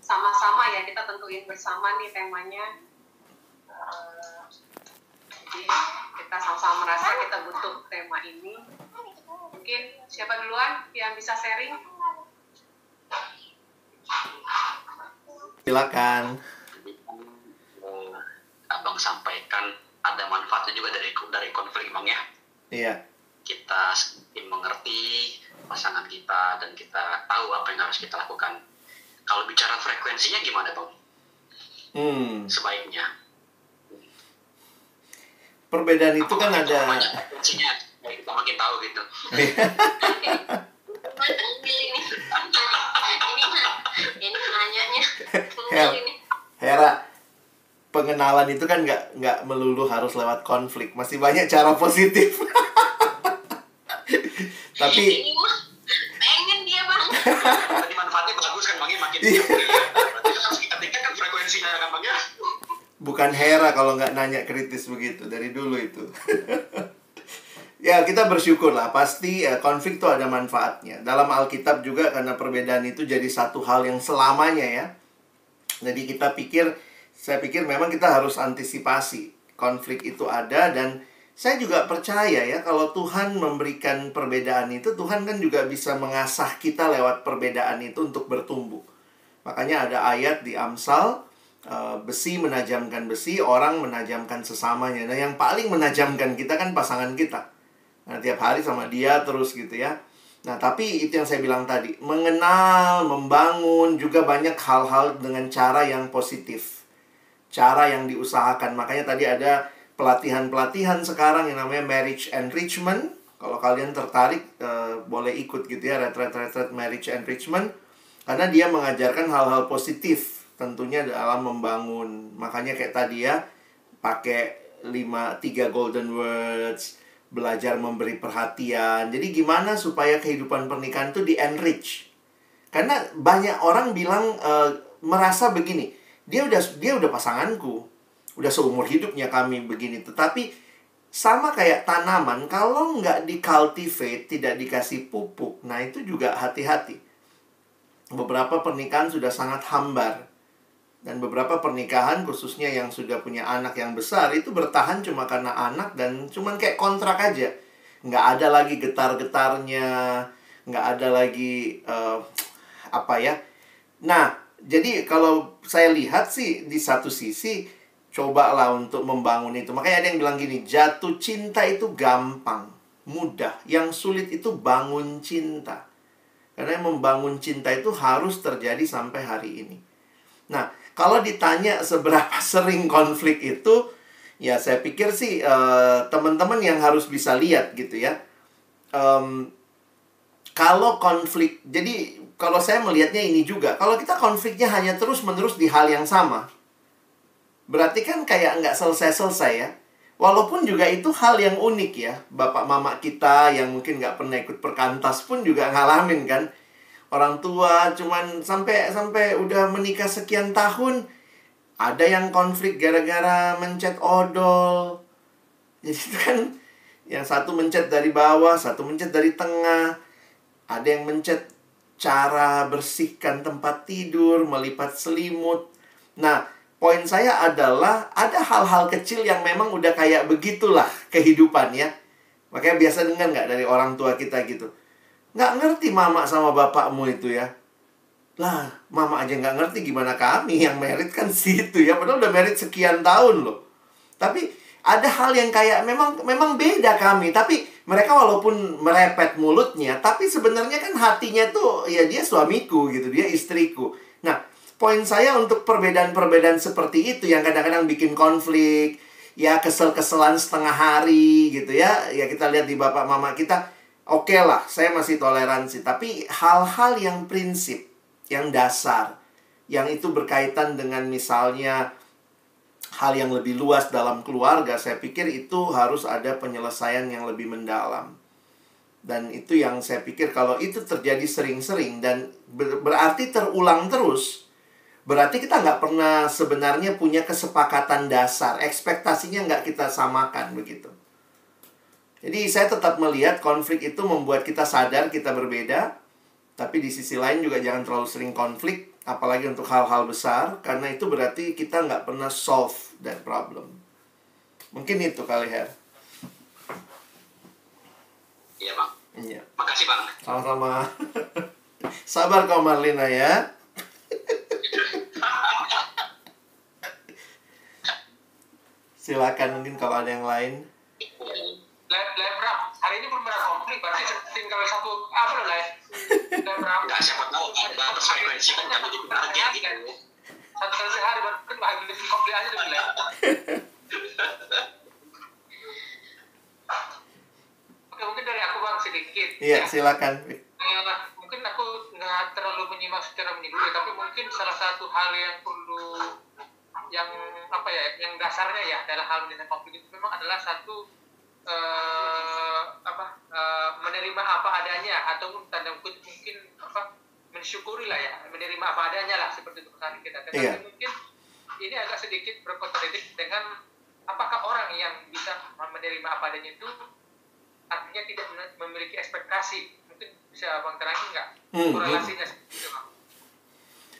sama-sama ya kita tentuin bersama nih temanya jadi kita sama-sama merasa kita butuh tema ini. Mungkin siapa duluan yang bisa sharing? Silakan. Abang sampaikan ada manfaatnya juga dari dari konflik bang ya. Iya. Kita mengerti pasangan kita dan kita tahu apa yang harus kita lakukan. Kalau bicara frekuensinya gimana bang? Hmm. sebaiknya perbedaan itu kan ada. banyak frekuensinya ya, kita makin tahu gitu. Hera pengenalan itu kan nggak nggak melulu harus lewat konflik. Masih banyak cara positif. Tapi ini mah pengen dia bang. Tadi manfaatnya bagus kan bang ya? Makin Iya. berarti kan kita tingkatkan frekuensinya kan bang ya bukan Hera kalau nggak nanya kritis begitu dari dulu itu. Ya kita bersyukur lah. Pasti ya, konflik itu ada manfaatnya. Dalam Alkitab juga karena perbedaan itu jadi satu hal yang selamanya ya. Jadi kita pikir saya pikir memang kita harus antisipasi konflik itu ada dan saya juga percaya ya kalau Tuhan memberikan perbedaan itu Tuhan kan juga bisa mengasah kita lewat perbedaan itu untuk bertumbuh. Makanya ada ayat di Amsal eh, besi menajamkan besi orang menajamkan sesamanya nah yang paling menajamkan kita kan pasangan kita Nah, tiap hari sama dia terus gitu ya. Nah, tapi itu yang saya bilang tadi, mengenal, membangun juga banyak hal-hal dengan cara yang positif. Cara yang diusahakan. Makanya tadi ada pelatihan-pelatihan sekarang yang namanya marriage enrichment. Kalau kalian tertarik eh, boleh ikut gitu ya retret-retret marriage enrichment karena dia mengajarkan hal-hal positif tentunya dalam membangun. Makanya kayak tadi ya pakai 5 3 golden words belajar memberi perhatian. Jadi gimana supaya kehidupan pernikahan itu di-enrich? Karena banyak orang bilang eh, merasa begini, dia udah dia udah pasanganku, udah seumur hidupnya kami begini. Tetapi sama kayak tanaman, kalau nggak di-cultivate, tidak dikasih pupuk, nah itu juga hati-hati. Beberapa pernikahan sudah sangat hambar. Dan beberapa pernikahan khususnya yang sudah punya anak yang besar itu bertahan cuma karena anak dan cuman kayak kontrak aja. Nggak ada lagi getar-getarnya, nggak ada lagi eh, apa ya. Nah, jadi kalau saya lihat sih di satu sisi cobalah untuk membangun itu. Makanya ada yang bilang gini, jatuh cinta itu gampang, mudah. Yang sulit itu bangun cinta. Karena membangun cinta itu harus terjadi sampai hari ini. Nah, kalau ditanya seberapa sering konflik itu, ya saya pikir sih eh, teman-teman yang harus bisa lihat gitu ya. Em, kalau konflik, jadi kalau saya melihatnya ini juga, kalau kita konfliknya hanya terus-menerus di hal yang sama, berarti kan kayak nggak selesai-selesai ya. Walaupun juga itu hal yang unik ya. Bapak mama kita yang mungkin nggak pernah ikut perkantas pun juga ngalamin kan. Orang tua cuman sampai sampai udah menikah sekian tahun ada yang konflik gara-gara mencet odol. Jadi itu kan yang satu mencet dari bawah, satu mencet dari tengah. Ada yang mencet cara bersihkan tempat tidur, melipat selimut. Nah, poin saya adalah ada hal-hal kecil yang memang udah kayak begitulah kehidupan ya. Makanya biasa dengar nggak dari orang tua kita gitu. Nggak ngerti mama sama bapakmu itu ya. Lah, mama aja nggak ngerti gimana kami yang merit kan situ ya. Padahal udah merit sekian tahun loh. Tapi ada hal yang kayak memang memang beda kami. Tapi mereka walaupun merepet mulutnya, tapi sebenarnya kan hatinya tuh ya dia suamiku gitu, dia istriku. Nah, poin saya untuk perbedaan-perbedaan seperti itu yang kadang-kadang bikin konflik, ya kesel-keselan setengah hari gitu ya. Ya kita lihat di bapak mama kita, oke lah, saya masih toleransi. Tapi hal-hal yang prinsip, yang dasar, yang itu berkaitan dengan misalnya hal yang lebih luas dalam keluarga, saya pikir itu harus ada penyelesaian yang lebih mendalam. Dan itu yang saya pikir kalau itu terjadi sering-sering dan ber- berarti terulang terus, berarti kita nggak pernah sebenarnya punya kesepakatan dasar, ekspektasinya nggak kita samakan begitu. Jadi saya tetap melihat konflik itu membuat kita sadar kita berbeda, tapi di sisi lain juga jangan terlalu sering konflik, apalagi untuk hal-hal besar, karena itu berarti kita nggak pernah solve that problem. Mungkin itu kali Her. Iya bang. Iya. Makasih bang. Sama-sama. Sabar kau Marlina ya. Silakan mungkin kalau ada yang lain. Lab, lab Ram, hari ini belum ada konflik, berarti tinggal satu apa loh, Lab? Lab Ram. Nggak siapa tahu ada frekuensi kan kami juga bahagia gitu. Satu kali sehari, berarti bahagia lebih konflik aja dulu, Lab. Oke, mungkin dari aku bang sedikit. Iya, Ya. silakan. Eh, mungkin aku nggak terlalu menyimak secara menyeluruh, tapi mungkin salah satu hal yang perlu yang apa ya, yang dasarnya ya dalam hal menyelesaikan konflik itu memang adalah satu eh, apa eh, menerima apa adanya ataupun tanda kutip mungkin apa mensyukuri lah ya menerima apa adanya lah seperti itu pesan kita. Tetapi Iya. mungkin ini agak sedikit berkontradiktif dengan apakah orang yang bisa menerima apa adanya itu artinya tidak memiliki ekspektasi mungkin bisa bang terangin nggak Hmm, korelasinya seperti itu bang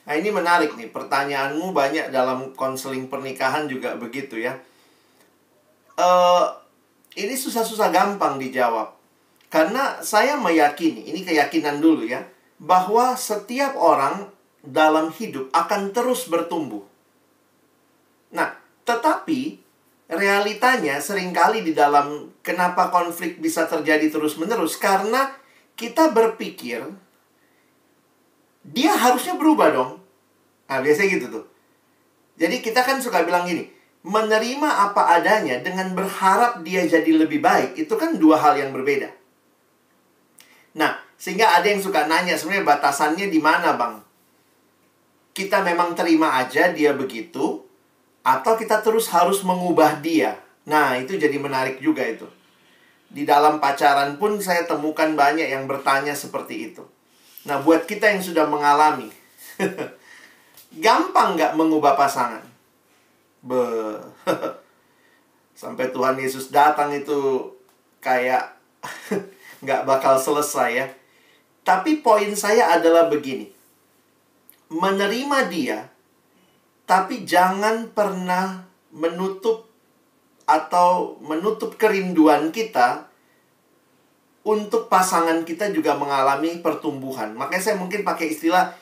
Nah ini menarik nih, pertanyaanmu banyak dalam konseling pernikahan juga begitu ya. eh ini susah-susah gampang dijawab. Karena saya meyakini, ini keyakinan dulu ya, bahwa setiap orang dalam hidup akan terus bertumbuh. Nah, tetapi realitanya sering kali di dalam kenapa konflik bisa terjadi terus-menerus karena kita berpikir dia harusnya berubah dong. Nah, biasanya gitu tuh. Jadi kita kan suka bilang gini, menerima apa adanya dengan berharap dia jadi lebih baik, itu kan dua hal yang berbeda. Nah, sehingga ada yang suka nanya, sebenarnya batasannya di mana, Bang? Kita memang terima aja dia begitu, atau kita terus harus mengubah dia. Nah, itu jadi menarik juga itu. Di dalam pacaran pun saya temukan banyak yang bertanya seperti itu. Nah, buat kita yang sudah mengalami, gampang nggak mengubah pasangan? Be, sampai Tuhan Yesus datang itu kayak nggak bakal selesai ya. Tapi poin saya adalah begini, menerima dia, tapi jangan pernah menutup atau menutup kerinduan kita untuk pasangan kita juga mengalami pertumbuhan. Makanya saya mungkin pakai istilah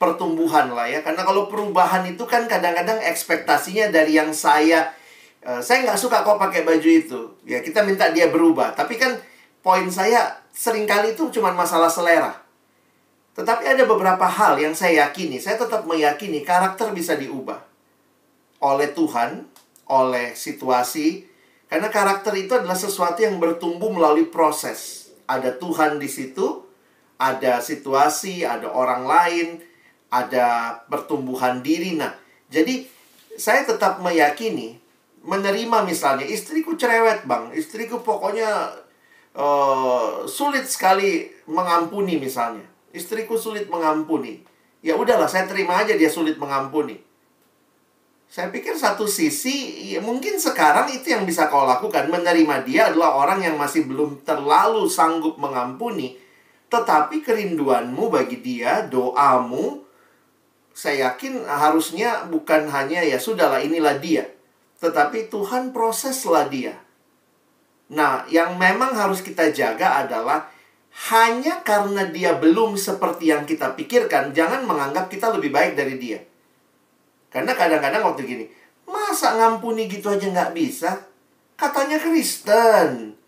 pertumbuhan lah ya. Karena kalau perubahan itu kan kadang-kadang ekspektasinya dari yang saya eh, saya nggak suka kok pakai baju itu. Ya kita minta dia berubah. Tapi kan poin saya sering kali itu cuma masalah selera. Tetapi ada beberapa hal yang saya yakini, saya tetap meyakini karakter bisa diubah oleh Tuhan, oleh situasi, karena karakter itu adalah sesuatu yang bertumbuh melalui proses. Ada Tuhan di situ, ada situasi, ada orang lain, ada pertumbuhan diri. Nah, jadi saya tetap meyakini menerima misalnya istriku cerewet, Bang. Istriku pokoknya eh, sulit sekali mengampuni misalnya. Istriku sulit mengampuni. Ya udahlah, saya terima aja dia sulit mengampuni. Saya pikir satu sisi, ya mungkin sekarang itu yang bisa kau lakukan. Menerima dia adalah orang yang masih belum terlalu sanggup mengampuni. Tetapi kerinduanmu bagi dia, doamu, saya yakin harusnya bukan hanya ya sudahlah inilah dia. Tetapi Tuhan proseslah dia. Nah, yang memang harus kita jaga adalah hanya karena dia belum seperti yang kita pikirkan, jangan menganggap kita lebih baik dari dia. Karena kadang-kadang waktu gini, masa ngampuni gitu aja nggak bisa? Katanya Kristen.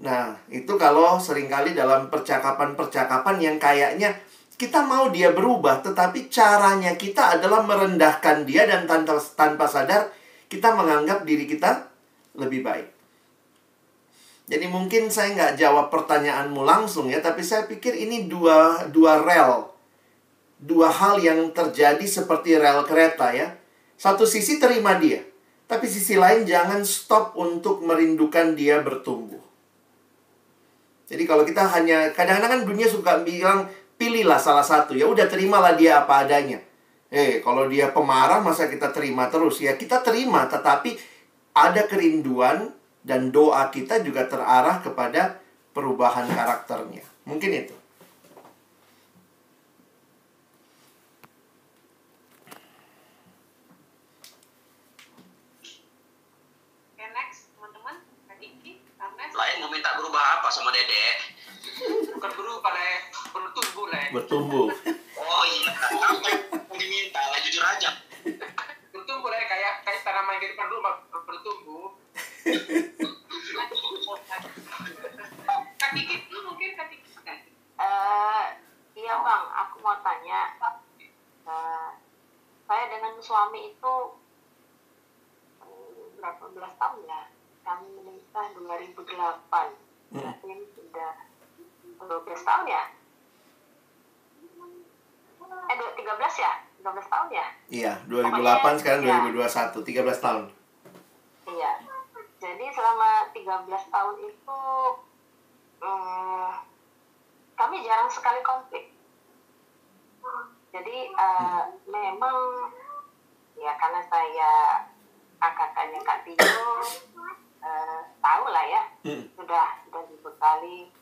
Nah, itu kalau sering kali dalam percakapan-percakapan yang kayaknya kita mau dia berubah, tetapi caranya kita adalah merendahkan dia dan tanpa, tanpa sadar kita menganggap diri kita lebih baik. Jadi mungkin saya nggak jawab pertanyaanmu langsung ya, tapi saya pikir ini dua, dua rel. Dua hal yang terjadi seperti rel kereta ya. Satu sisi terima dia, tapi sisi lain jangan stop untuk merindukan dia bertumbuh. Jadi kalau kita hanya kadang-kadang kan dunia suka bilang pilihlah salah satu ya udah terimalah dia apa adanya. Eh kalau dia pemarah masa kita terima terus ya kita terima tetapi ada kerinduan dan doa kita juga terarah kepada perubahan karakternya. Mungkin itu. Lain mau minta berubah apa sama Dede? bukan berubah le bertumbuh. Oh iya, apa mau diminta? Lah jujur aja. bertumbuh le kayak kayak tanaman di depan rumah bertumbuh Kak Diki dulu mungkin Kak Diki. Eh, iya bang, aku mau tanya. Eh, saya dengan suami itu eh, berapa belas tahun ya? Kami menikah 2008. Berarti ini sudah 12 tahun ya? Eh, dua- 13 ya? 13 tahun ya? Iya, 2008 sekarang 2021, 13 tahun. Iya. Jadi selama 13 tahun itu eh, kami jarang sekali konflik. Jadi eh, memang ya karena saya kakaknya Kak Tio eh, tahu lah ya Hmm. sudah sudah dibekali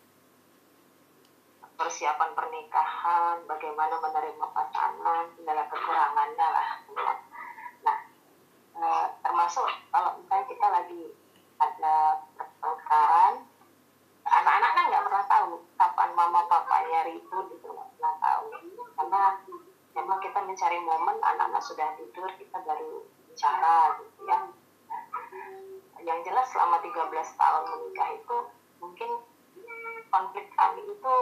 persiapan pernikahan, bagaimana menerima pasangan, segala kekurangannya lah. Nah, eh, termasuk kalau misalnya kita lagi ada pertengkaran, anak-anak kan nggak pernah tahu kapan mama papanya ribut itu nggak pernah tahu karena memang kita mencari momen anak-anak sudah tidur kita baru bicara gitu ya yang jelas selama 13 tahun menikah itu mungkin konflik kami itu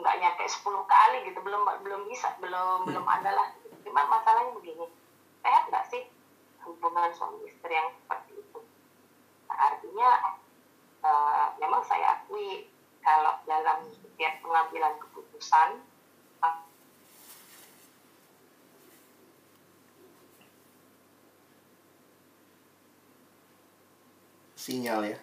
nggak nyampe 10 kali gitu belum belum bisa belum belum ada lah. Cuma masalahnya begini sehat nggak sih hubungan suami istri yang seperti itu? Nah, artinya eh, memang saya akui kalau dalam setiap pengambilan keputusan Sinyal ya.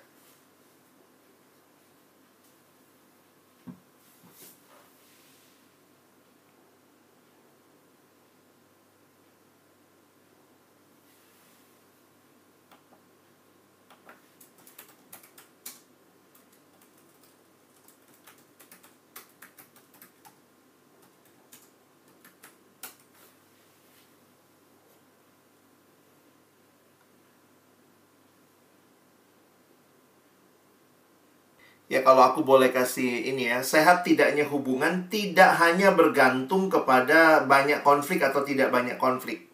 Ya kalau aku boleh kasih ini ya, sehat tidaknya hubungan tidak hanya bergantung kepada banyak konflik atau tidak banyak konflik.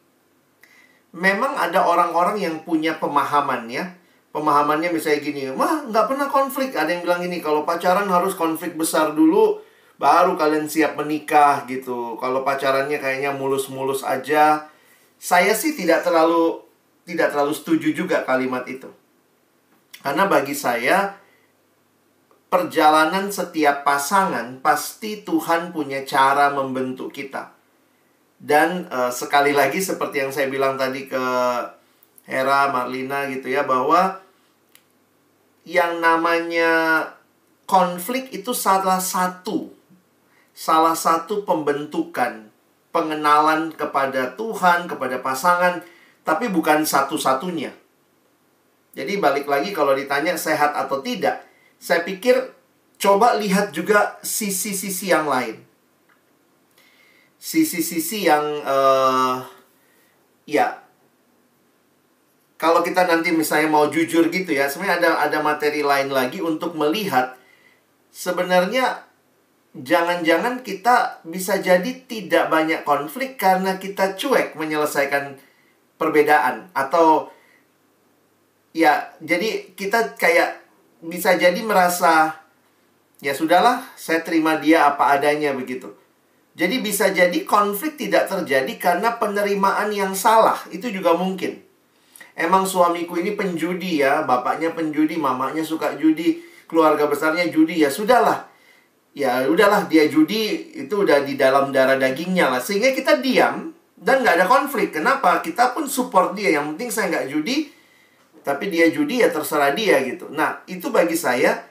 Memang ada orang-orang yang punya pemahaman ya. Pemahamannya misalnya gini, wah nggak pernah konflik. Ada yang bilang gini, kalau pacaran harus konflik besar dulu, baru kalian siap menikah gitu. Kalau pacarannya kayaknya mulus-mulus aja. Saya sih tidak terlalu tidak terlalu setuju juga kalimat itu. Karena bagi saya, perjalanan setiap pasangan pasti Tuhan punya cara membentuk kita. Dan eh, sekali lagi seperti yang saya bilang tadi ke Hera, Marlina gitu ya bahwa yang namanya konflik itu salah satu salah satu pembentukan pengenalan kepada Tuhan, kepada pasangan, tapi bukan satu-satunya. Jadi balik lagi kalau ditanya sehat atau tidak, saya pikir coba lihat juga sisi-sisi yang lain. Sisi-sisi yang eh ya kalau kita nanti misalnya mau jujur gitu ya, sebenarnya ada ada materi lain lagi untuk melihat sebenarnya jangan-jangan kita bisa jadi tidak banyak konflik karena kita cuek menyelesaikan perbedaan atau ya jadi kita kayak bisa jadi merasa ya sudahlah saya terima dia apa adanya begitu. Jadi bisa jadi konflik tidak terjadi karena penerimaan yang salah itu juga mungkin. emang suamiku ini penjudi ya, bapaknya penjudi, mamanya suka judi, keluarga besarnya judi ya sudahlah. Ya udahlah dia judi itu udah di dalam darah dagingnya lah. Sehingga kita diam dan nggak ada konflik. Kenapa? Kita pun support dia. Yang penting saya nggak judi, tapi dia judi ya terserah dia gitu. Nah itu bagi saya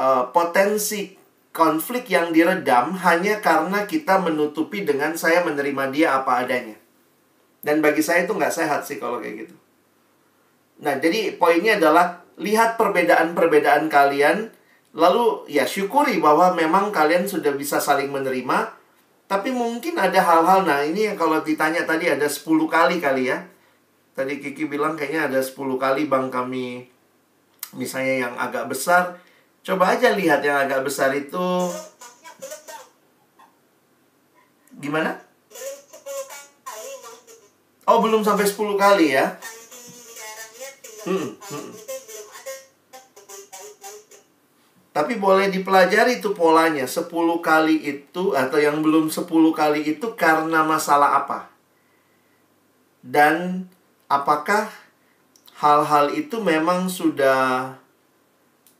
uh, potensi konflik yang diredam hanya karena kita menutupi dengan saya menerima dia apa adanya. Dan bagi saya itu nggak sehat sih kalau kayak gitu. Nah, jadi poinnya adalah lihat perbedaan-perbedaan kalian, lalu ya syukuri bahwa memang kalian sudah bisa saling menerima, tapi mungkin ada hal-hal, nah ini yang kalau ditanya tadi ada 10 kali kali ya. Tadi Kiki bilang kayaknya ada 10 kali bang kami, misalnya yang agak besar, coba aja lihat yang agak besar itu gimana? Oh belum sampai 10 kali ya? Hmm, hmm. Tapi boleh dipelajari itu polanya 10 kali itu atau yang belum 10 kali itu karena masalah apa? Dan apakah hal-hal itu memang sudah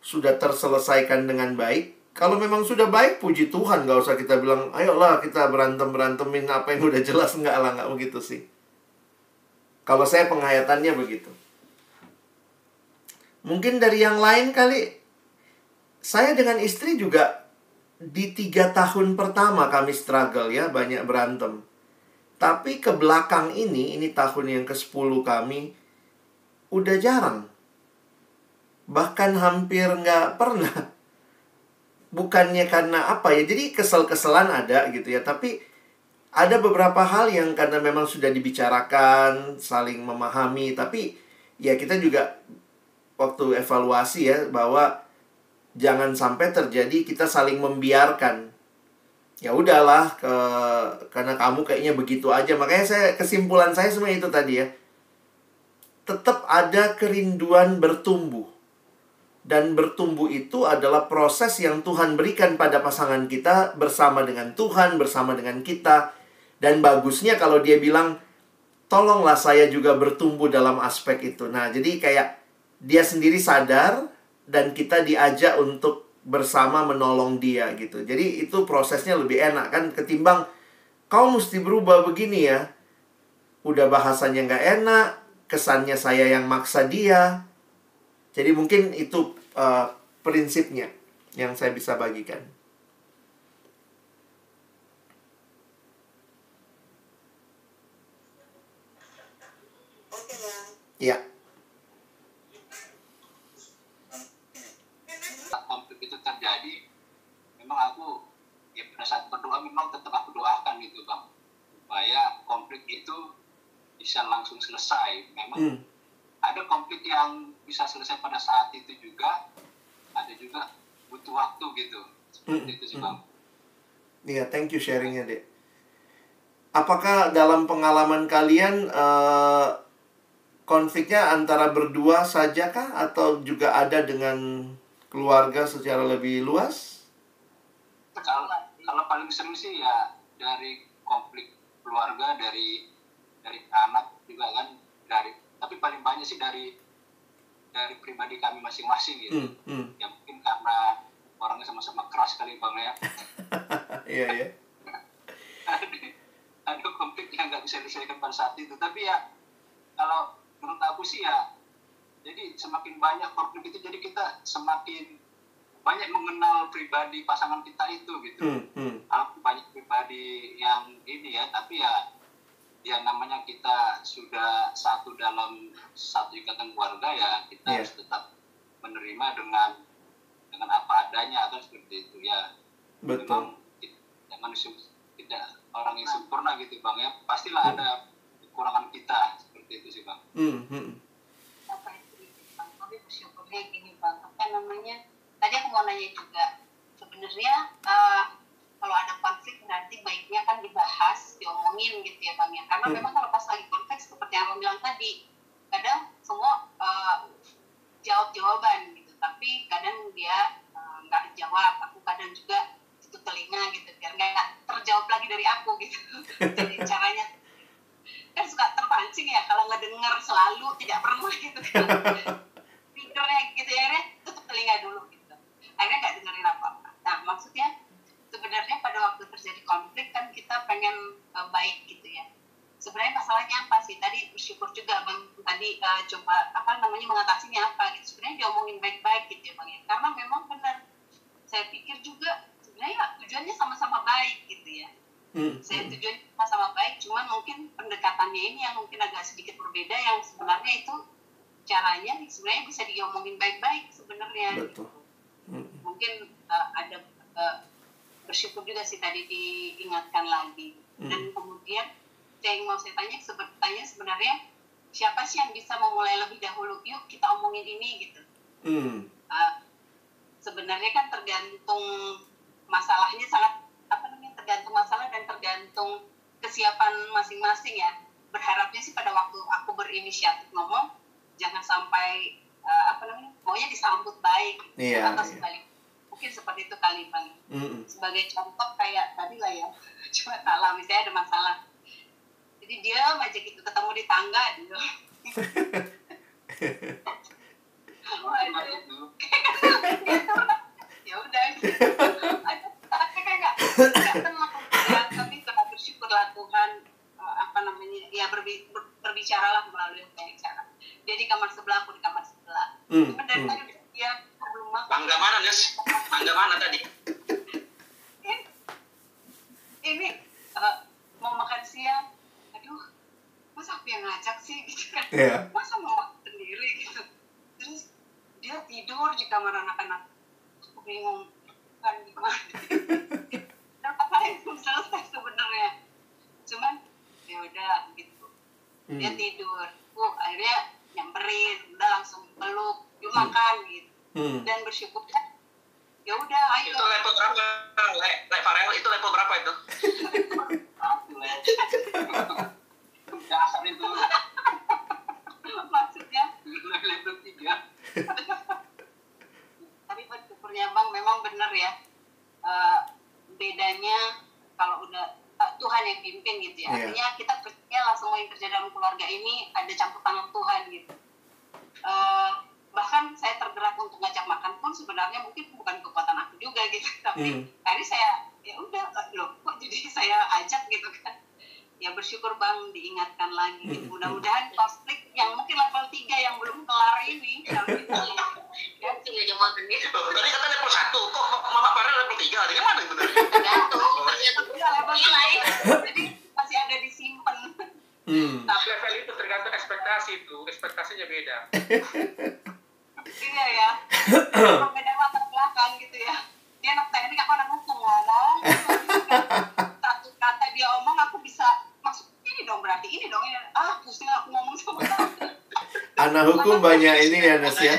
sudah terselesaikan dengan baik? Kalau memang sudah baik, puji Tuhan, gak usah kita bilang, ayolah kita berantem-berantemin apa yang udah jelas, enggak lah, enggak begitu sih. Kalau saya penghayatannya begitu. Mungkin dari yang lain kali, saya dengan istri juga di tiga tahun pertama kami struggle ya, banyak berantem. Tapi ke belakang ini, ini tahun yang ke-10 kami, udah jarang. Bahkan hampir nggak pernah. Bukannya karena apa ya, jadi kesel-keselan ada gitu ya, tapi ada beberapa hal yang karena memang sudah dibicarakan, saling memahami, tapi ya kita juga waktu evaluasi ya bahwa jangan sampai terjadi kita saling membiarkan ya udahlah ke karena kamu kayaknya begitu aja. Makanya saya kesimpulan saya semua itu tadi ya. Tetap ada kerinduan bertumbuh. Dan bertumbuh itu adalah proses yang Tuhan berikan pada pasangan kita bersama dengan Tuhan bersama dengan kita. Dan bagusnya kalau dia bilang tolonglah saya juga bertumbuh dalam aspek itu. Nah jadi kayak dia sendiri sadar dan kita diajak untuk bersama menolong dia gitu. Jadi itu prosesnya lebih enak kan ketimbang kau mesti berubah begini ya. Udah bahasanya nggak enak, kesannya saya yang maksa dia. Jadi mungkin itu uh, prinsipnya yang saya bisa bagikan. Ya. Memang aku ya pada saat berdoa memang tetap aku doakan gitu bang supaya konflik itu bisa langsung selesai memang hmm. ada konflik yang bisa selesai pada saat itu juga ada juga butuh waktu gitu seperti hmm. itu sih bang Iya, yeah, thank you sharingnya, Dek. Apakah dalam pengalaman kalian uh, konfliknya antara berdua saja kah atau juga ada dengan keluarga secara lebih luas? Kalau kalau paling sering sih ya dari konflik keluarga dari dari anak juga kan dari tapi paling banyak sih dari dari pribadi kami masing-masing gitu. Hmm, hmm. ya mungkin karena orangnya sama-sama keras kali bang ya. Iya iya. Ada konflik yang nggak bisa diselesaikan pada saat itu. Tapi ya kalau menurut aku sih ya jadi semakin banyak konflik itu jadi kita semakin banyak mengenal pribadi pasangan kita itu gitu hmm, hmm. banyak pribadi yang ini ya tapi ya ya namanya kita sudah satu dalam satu ikatan keluarga ya kita yeah. harus tetap menerima dengan dengan apa adanya atau seperti itu ya betul memang manusia tidak orang yang sempurna gitu bang ya pastilah hmm. ada kekurangan kita seperti itu sih bang hmm, hmm. apa itu bang tapi bersyukurnya gini bang apa namanya tadi aku mau nanya juga sebenarnya uh, kalau ada konflik nanti baiknya kan dibahas diomongin gitu ya bang ya. Karena hmm. memang kalau pas lagi konflik seperti yang aku bilang tadi kadang semua uh, jawab jawaban gitu. Tapi kadang dia eh, nggak uh, jawab aku kadang juga itu telinga gitu biar nggak terjawab lagi dari aku gitu. Jadi caranya kan suka terpancing ya kalau nggak dengar selalu tidak pernah gitu kan. Gitu ya tutup telinga dulu gitu akhirnya nggak dengerin apa apa nah maksudnya sebenarnya pada waktu terjadi konflik kan kita pengen uh, baik gitu ya. Sebenarnya masalahnya apa sih? Tadi bersyukur juga bang tadi uh, coba apa namanya mengatasinya apa gitu. Sebenarnya diomongin baik-baik gitu ya bang ya. Karena memang benar. Saya pikir juga sebenarnya tujuannya sama-sama baik gitu ya. Hmm. saya tujuannya sama-sama baik cuman mungkin pendekatannya ini yang mungkin agak sedikit berbeda yang sebenarnya itu caranya sebenarnya bisa diomongin baik-baik sebenarnya Betul. Hmm. Mungkin uh, ada uh, bersyukur juga sih tadi diingatkan lagi Hmm. dan kemudian yang mau saya tanya sebetulnya sebenarnya siapa sih yang bisa memulai lebih dahulu yuk kita omongin ini gitu Hmm. Uh, sebenarnya kan tergantung masalahnya sangat apa namanya tergantung masalah dan tergantung kesiapan masing-masing ya berharapnya sih pada waktu aku berinisiatif ngomong jangan sampai uh, apa namanya maunya disambut baik gitu. Iya, atau iya. Mungkin seperti itu kali bang Hmm. sebagai contoh kayak tadi lah ya cuma salah misalnya ada masalah. Jadi dia aja gitu ketemu di tangga dia Wah, itu? Ya udah. Gitu. Tapi kayak nggak tenang. Ya tapi bersyukurlah Tuhan eh, apa namanya ya berbi, ber, berbicaralah melalui banyak cara dia di kamar sebelah aku di kamar sebelah. Dari hmm. tadi dia Bangga mana, Nes? Bangga mana tadi? ini, ini eh, mau makan siang. Aduh masa aku yang ngajak sih? Gitu kan Iya. masa mau makan sendiri gitu? Terus dia tidur di kamar anak-anak. Aku bingung kan gimana? Dan apa yang belum selesai sebenarnya? Cuman ya udah gitu. Dia Hmm. tidur. Uh akhirnya nyamperin. Udah langsung peluk yuk makan gitu Hmm. dan bersyukur kan ya udah ayo Itu level berapa? Le, le Farel itu level berapa itu? dasar itu maksudnya level tiga tapi bersyukurnya bang memang benar ya Eh, bedanya kalau udah eh, Tuhan yang pimpin gitu ya Iya. artinya kita percaya lah semua yang terjadi dalam keluarga ini ada campur tangan Tuhan gitu Eh, bahkan saya tergerak untuk ngajak makan pun sebenarnya mungkin bukan kekuatan aku juga gitu tapi Hmm. tadi saya ya udah loh kok jadi saya ajak gitu kan ya bersyukur bang diingatkan lagi gitu. Mudah-mudahan konflik yang mungkin level 3 yang belum kelar ini kalau ya tinggal jemaah sendiri Tadi kata level 1, kok Mama Farel level 3? Dengan mana bener? tergantung level lain jadi masih ada disimpan Hmm. tapi level itu tergantung ekspektasi itu ekspektasinya beda iya ya. Beda latar belakang gitu ya. Dia anak teknik aku anak hukum ngomong satu kata dia omong aku bisa masuk ini dong berarti ini dong ini. Ah pusing aku ngomong sama kamu Anak hukum banyak ini ya, Nes ya.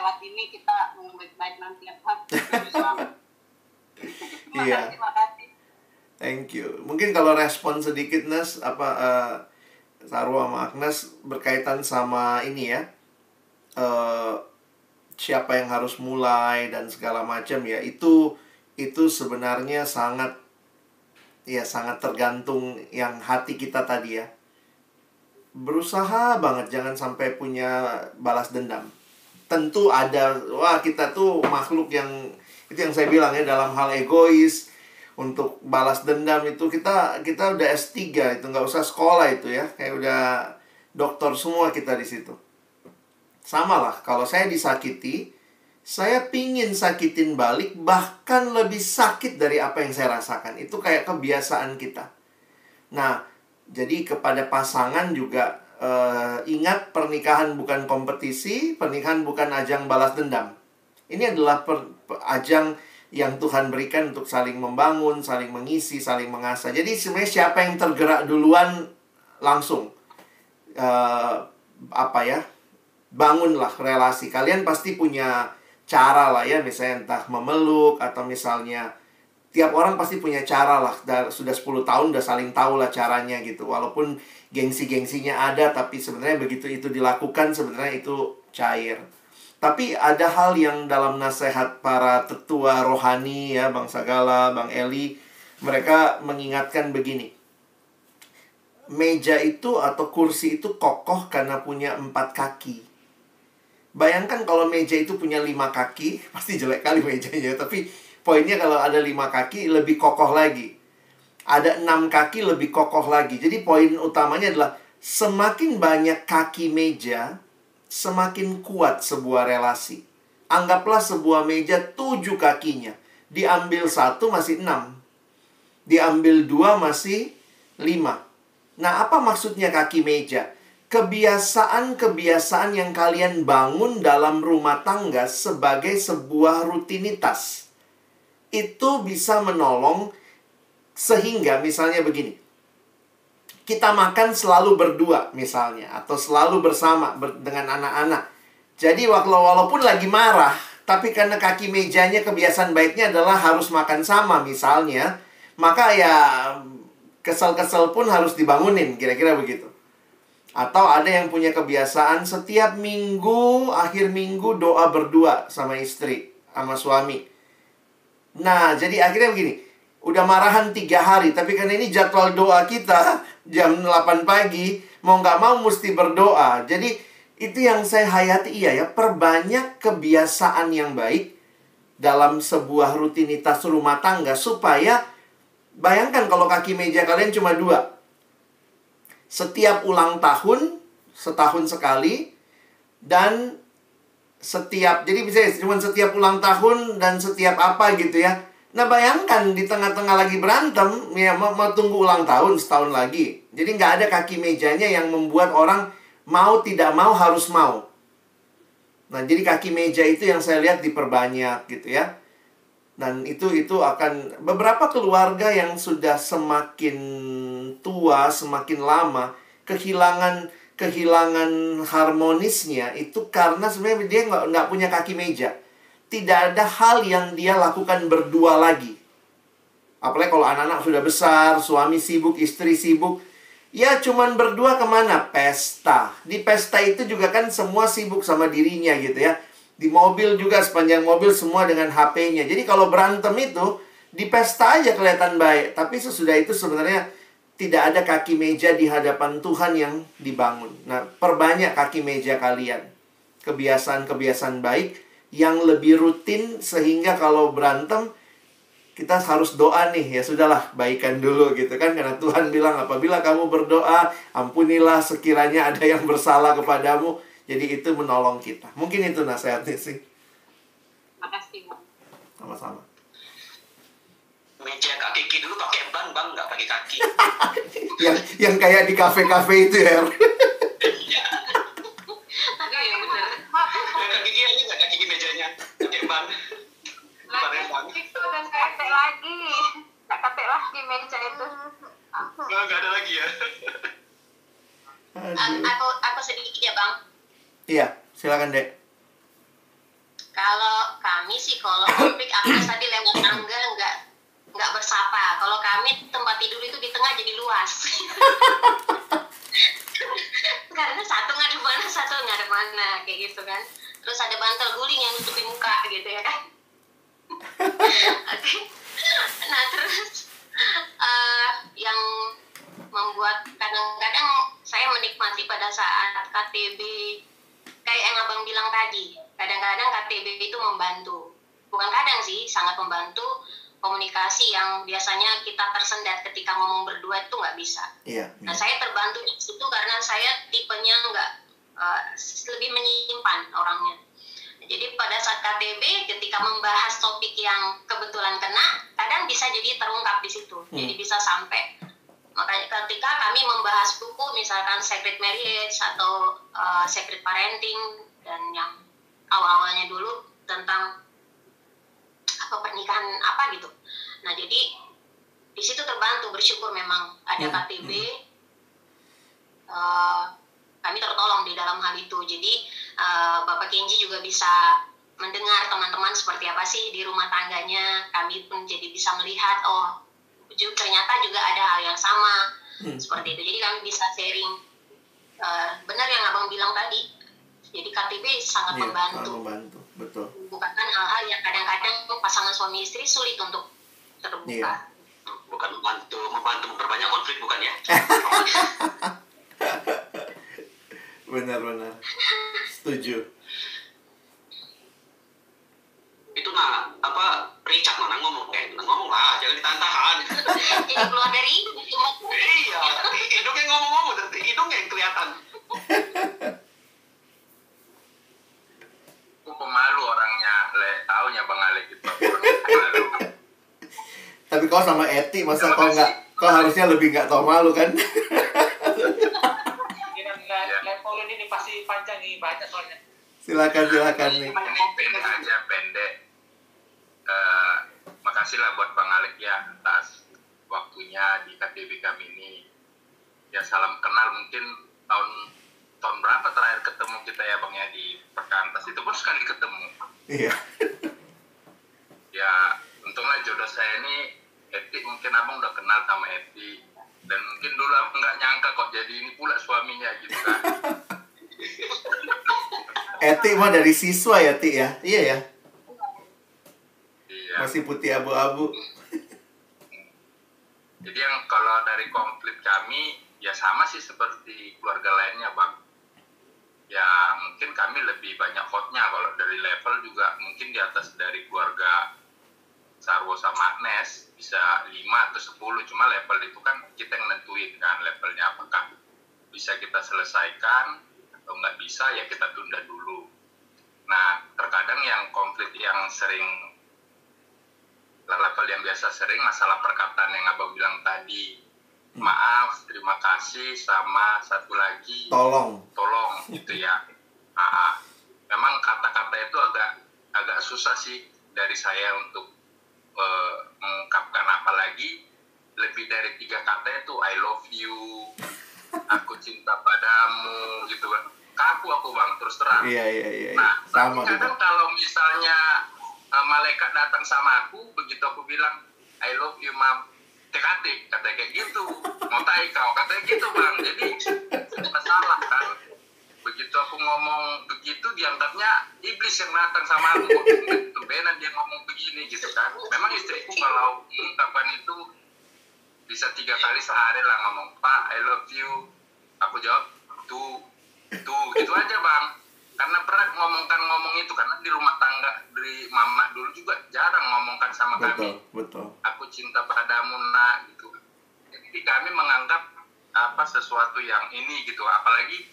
Lewat ini kita ngomong baik-baik nanti ya terima Iya. kasih terima kasih Thank you. Mungkin kalau respon sedikit Nes apa eh, Sarwa sama Agnes berkaitan sama ini ya. eh siapa yang harus mulai dan segala macam ya. Itu itu sebenarnya sangat ya sangat tergantung yang hati kita tadi ya. Berusaha banget jangan sampai punya balas dendam. Tentu ada wah kita tuh makhluk yang itu yang saya bilang ya dalam hal egois untuk balas dendam itu kita kita udah S3 itu nggak usah sekolah itu ya kayak udah dokter semua kita di situ. Sama lah kalau saya disakiti saya pingin sakitin balik bahkan lebih sakit dari apa yang saya rasakan. Itu kayak kebiasaan kita. Nah jadi kepada pasangan juga eh, ingat pernikahan bukan kompetisi pernikahan bukan ajang balas dendam ini adalah per- per- ajang yang Tuhan berikan untuk saling membangun, saling mengisi, saling mengasah. Jadi sebenarnya siapa yang tergerak duluan langsung eh, apa ya? Bangunlah relasi. Kalian pasti punya cara lah ya, misalnya entah memeluk atau misalnya tiap orang pasti punya cara lah. Sudah 10 tahun udah saling tahu lah caranya gitu. Walaupun gengsi-gengsinya ada tapi sebenarnya begitu itu dilakukan sebenarnya itu cair. Tapi ada hal yang dalam nasihat para tetua rohani ya, Bang Sagala, Bang Eli, mereka mengingatkan begini. Meja itu atau kursi itu kokoh karena punya empat kaki. Bayangkan kalau meja itu punya lima kaki, pasti jelek kali mejanya. Tapi poinnya kalau ada lima kaki lebih kokoh lagi. Ada enam kaki lebih kokoh lagi. Jadi poin utamanya adalah semakin banyak kaki meja, semakin kuat sebuah relasi. Anggaplah sebuah meja tujuh kakinya. Diambil satu masih enam. Diambil dua masih lima. Nah, apa maksudnya kaki meja? Kebiasaan-kebiasaan yang kalian bangun dalam rumah tangga sebagai sebuah rutinitas. Itu bisa menolong sehingga misalnya begini. Kita makan selalu berdua misalnya atau selalu bersama ber dengan anak-anak. Jadi walaupun lagi marah, tapi karena kaki mejanya kebiasaan baiknya adalah harus makan sama misalnya, maka ya kesel-kesel pun harus dibangunin, kira-kira begitu. Atau ada yang punya kebiasaan setiap minggu, akhir minggu doa berdua sama istri, sama suami. Nah, jadi akhirnya begini, udah marahan tiga hari, tapi karena ini jadwal doa kita jam 8 pagi, mau nggak mau mesti berdoa. Jadi itu yang saya hayati iya ya, perbanyak kebiasaan yang baik dalam sebuah rutinitas rumah tangga supaya Bayangkan kalau kaki meja kalian cuma dua. Setiap ulang tahun, setahun sekali, dan setiap, jadi bisa cuma setiap ulang tahun dan setiap apa gitu ya. Nah bayangkan di tengah-tengah lagi berantem, ya mau, mau tunggu ulang tahun setahun lagi. Jadi nggak ada kaki mejanya yang membuat orang mau tidak mau harus mau. Nah jadi kaki meja itu yang saya lihat diperbanyak gitu ya dan itu itu akan beberapa keluarga yang sudah semakin tua semakin lama kehilangan kehilangan harmonisnya itu karena sebenarnya dia nggak nggak punya kaki meja tidak ada hal yang dia lakukan berdua lagi apalagi kalau anak-anak sudah besar suami sibuk istri sibuk ya cuman berdua ke mana pesta di pesta itu juga kan semua sibuk sama dirinya gitu ya di mobil juga sepanjang mobil semua dengan HP-nya. Jadi kalau berantem itu di pesta aja kelihatan baik, tapi sesudah itu sebenarnya tidak ada kaki meja di hadapan Tuhan yang dibangun. Nah, perbanyak kaki meja kalian. Kebiasaan-kebiasaan baik yang lebih rutin sehingga kalau berantem kita harus doa nih ya sudahlah baikan dulu gitu kan karena Tuhan bilang apabila kamu berdoa ampunilah sekiranya ada yang bersalah kepadamu jadi itu menolong kita. Mungkin itu nasihatnya sih. Makasih. Sama-sama. Meja Kak Kiki dulu pakai ban, Bang, nggak pakai kaki. yang yang kayak di kafe-kafe itu ya. Benar. Kak Kiki aja nggak Kiki mejanya pakai ban. Ban. itu lagi nggak kate lagi meja itu Nggak, nggak ada lagi ya. Aku aku sedikit ya bang Iya, silakan Dek. kalau kami sih kalau konflik aku tadi lewat tangga nggak nggak bersapa kalau kami tempat tidur itu di tengah jadi luas karena satu ngadep mana satu ngadep mana kayak gitu kan. Terus ada bantal guling yang nutupi muka gitu ya kan. Oke. nah terus eh, yang membuat kadang-kadang saya menikmati pada saat KTB kayak yang abang bilang tadi kadang-kadang KTB itu membantu. Bukan kadang sih sangat membantu komunikasi yang biasanya kita tersendat ketika ngomong berdua itu nggak bisa Iya. Nah, saya terbantu di situ karena saya tipenya nggak eh, lebih menyimpan orangnya. Jadi pada saat KTB ketika membahas topik yang kebetulan kena, kadang bisa jadi terungkap di situ. Jadi bisa sampai makanya ketika kami membahas buku misalkan Secret Marriage atau eh, Secret Parenting dan yang awal-awalnya dulu tentang apa pernikahan apa gitu. Nah, jadi di situ terbantu bersyukur memang ada Hmm, KTB eh, kami tertolong di dalam hal itu jadi eh, Bapak Kenji juga bisa mendengar teman-teman seperti apa sih di rumah tangganya kami pun jadi bisa melihat oh ju- ternyata juga ada hal yang sama Hmm. seperti itu jadi kami bisa sharing Eh, benar yang abang bilang tadi Jadi KTB sangat Iya, membantu. sangat membantu. Betul. Bukan hal-hal yang kadang-kadang pasangan suami istri sulit untuk terbuka. Iya. bukan membantu membantu memperbanyak konflik bukan ya Benar-benar. Setuju. itu nah apa Richard mana ngomong eh nah, ngomong lah jangan ditahan-tahan Jadi keluar dari iya hidungnya ngomong-ngomong hidungnya yang kelihatan Aku pemalu orangnya, le taunya Bang Alek gitu. Pemalu. Tapi kau sama Eti masa kau nggak kau harusnya lebih nggak tahu malu kan? Level ini nih pasti panjang nih banyak soalnya. silakan silakan nih. Ini pendek aja pendek. Eh, makasih lah buat Bang Alek ya atas waktunya di KTB kami ini. Ya salam kenal mungkin tahun tahun berapa terakhir ketemu kita ya Bang ya di Perkantas itu pun sekali ketemu. Iya. ya untunglah jodoh saya ini Eti mungkin abang udah kenal sama Eti dan mungkin dulu abang nggak nyangka kok jadi ini pula suaminya gitu kan Eti mah dari siswa ya Ti ya? Iya ya. iya Masih putih abu-abu. jadi yang kalau dari konflik kami ya sama sih seperti keluarga lainnya bang ya mungkin kami lebih banyak hotnya. Kalau dari level juga mungkin di atas dari keluarga Sarwo sama Agnes bisa 5 atau 10 cuma level itu kan kita yang nentuin kan levelnya apakah bisa kita selesaikan atau nggak bisa ya kita tunda dulu. Nah terkadang yang konflik yang sering level yang biasa sering masalah perkataan yang abang bilang tadi maaf terima kasih sama satu lagi Tolong. tolong gitu ya Ah, ah. memang kata-kata itu agak agak susah sih dari saya untuk eh, mengungkapkan apalagi lebih dari tiga kata itu I love you aku cinta padamu gitu kan kaku aku bang terus terang Iya iya iya. iya. Nah, Sama gitu. kadang kalau misalnya uh, malaikat datang sama aku, begitu aku bilang, I love you, mam. TKT, katanya kayak gitu. Mau tai kau, katanya gitu, bang. Jadi, masalah kan. Begitu aku ngomong begitu, dianggapnya iblis yang datang sama aku. Tumbenan dia ngomong begini, gitu kan. Memang istriku kalau mengungkapkan itu, bisa tiga kali sehari lah ngomong, Pak, I love you. Aku jawab, tuh, tuh, gitu aja, bang karena pernah ngomongkan ngomong itu karena di rumah tangga dari mama dulu juga jarang ngomongkan sama kami. Betul betul. aku cinta padamu nak gitu. Jadi kami menganggap apa sesuatu yang ini gitu. Apalagi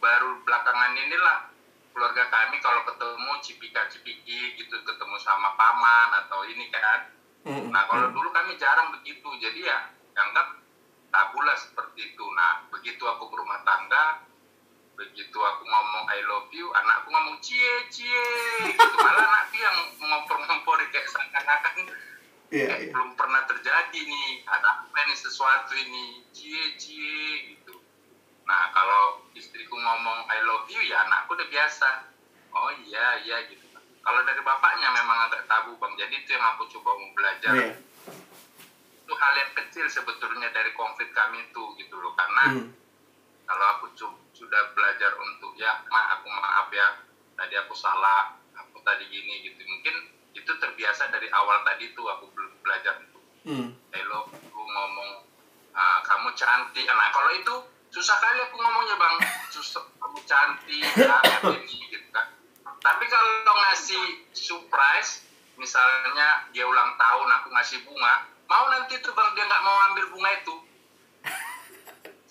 baru belakangan inilah keluarga kami kalau ketemu cipika cipiki gitu ketemu sama paman atau ini kan. Nah kalau dulu kami jarang begitu, jadi ya anggap tabu lah seperti itu. Nah begitu aku berumah tangga, begitu aku ngomong I love you, anakku ngomong cie cie, gitu. malah anakku yang ngompor-ngompor kayak seakan-akan Iya kayak iya. belum pernah terjadi nih, ada apa nih sesuatu ini, cie cie gitu. Nah kalau istriku ngomong I love you ya anakku udah biasa, oh iya iya gitu. Kalau dari bapaknya memang agak tabu bang, jadi itu yang aku coba mau belajar Iya. itu hal yang kecil sebetulnya dari konflik kami itu gitu loh karena Hmm. kalau aku cu- sudah belajar untuk ya ma aku maaf ya tadi aku salah aku tadi gini gitu. Mungkin itu terbiasa dari awal tadi tuh aku belum belajar untuk Hmm. hello aku ngomong "Ah, kamu cantik. Nah kalau itu susah kali aku ngomongnya bang. Susah kamu cantik kamu ini gitu kan. Tapi kalau ngasih surprise misalnya dia ulang tahun aku ngasih bunga mau nanti tuh bang dia nggak mau ambil bunga itu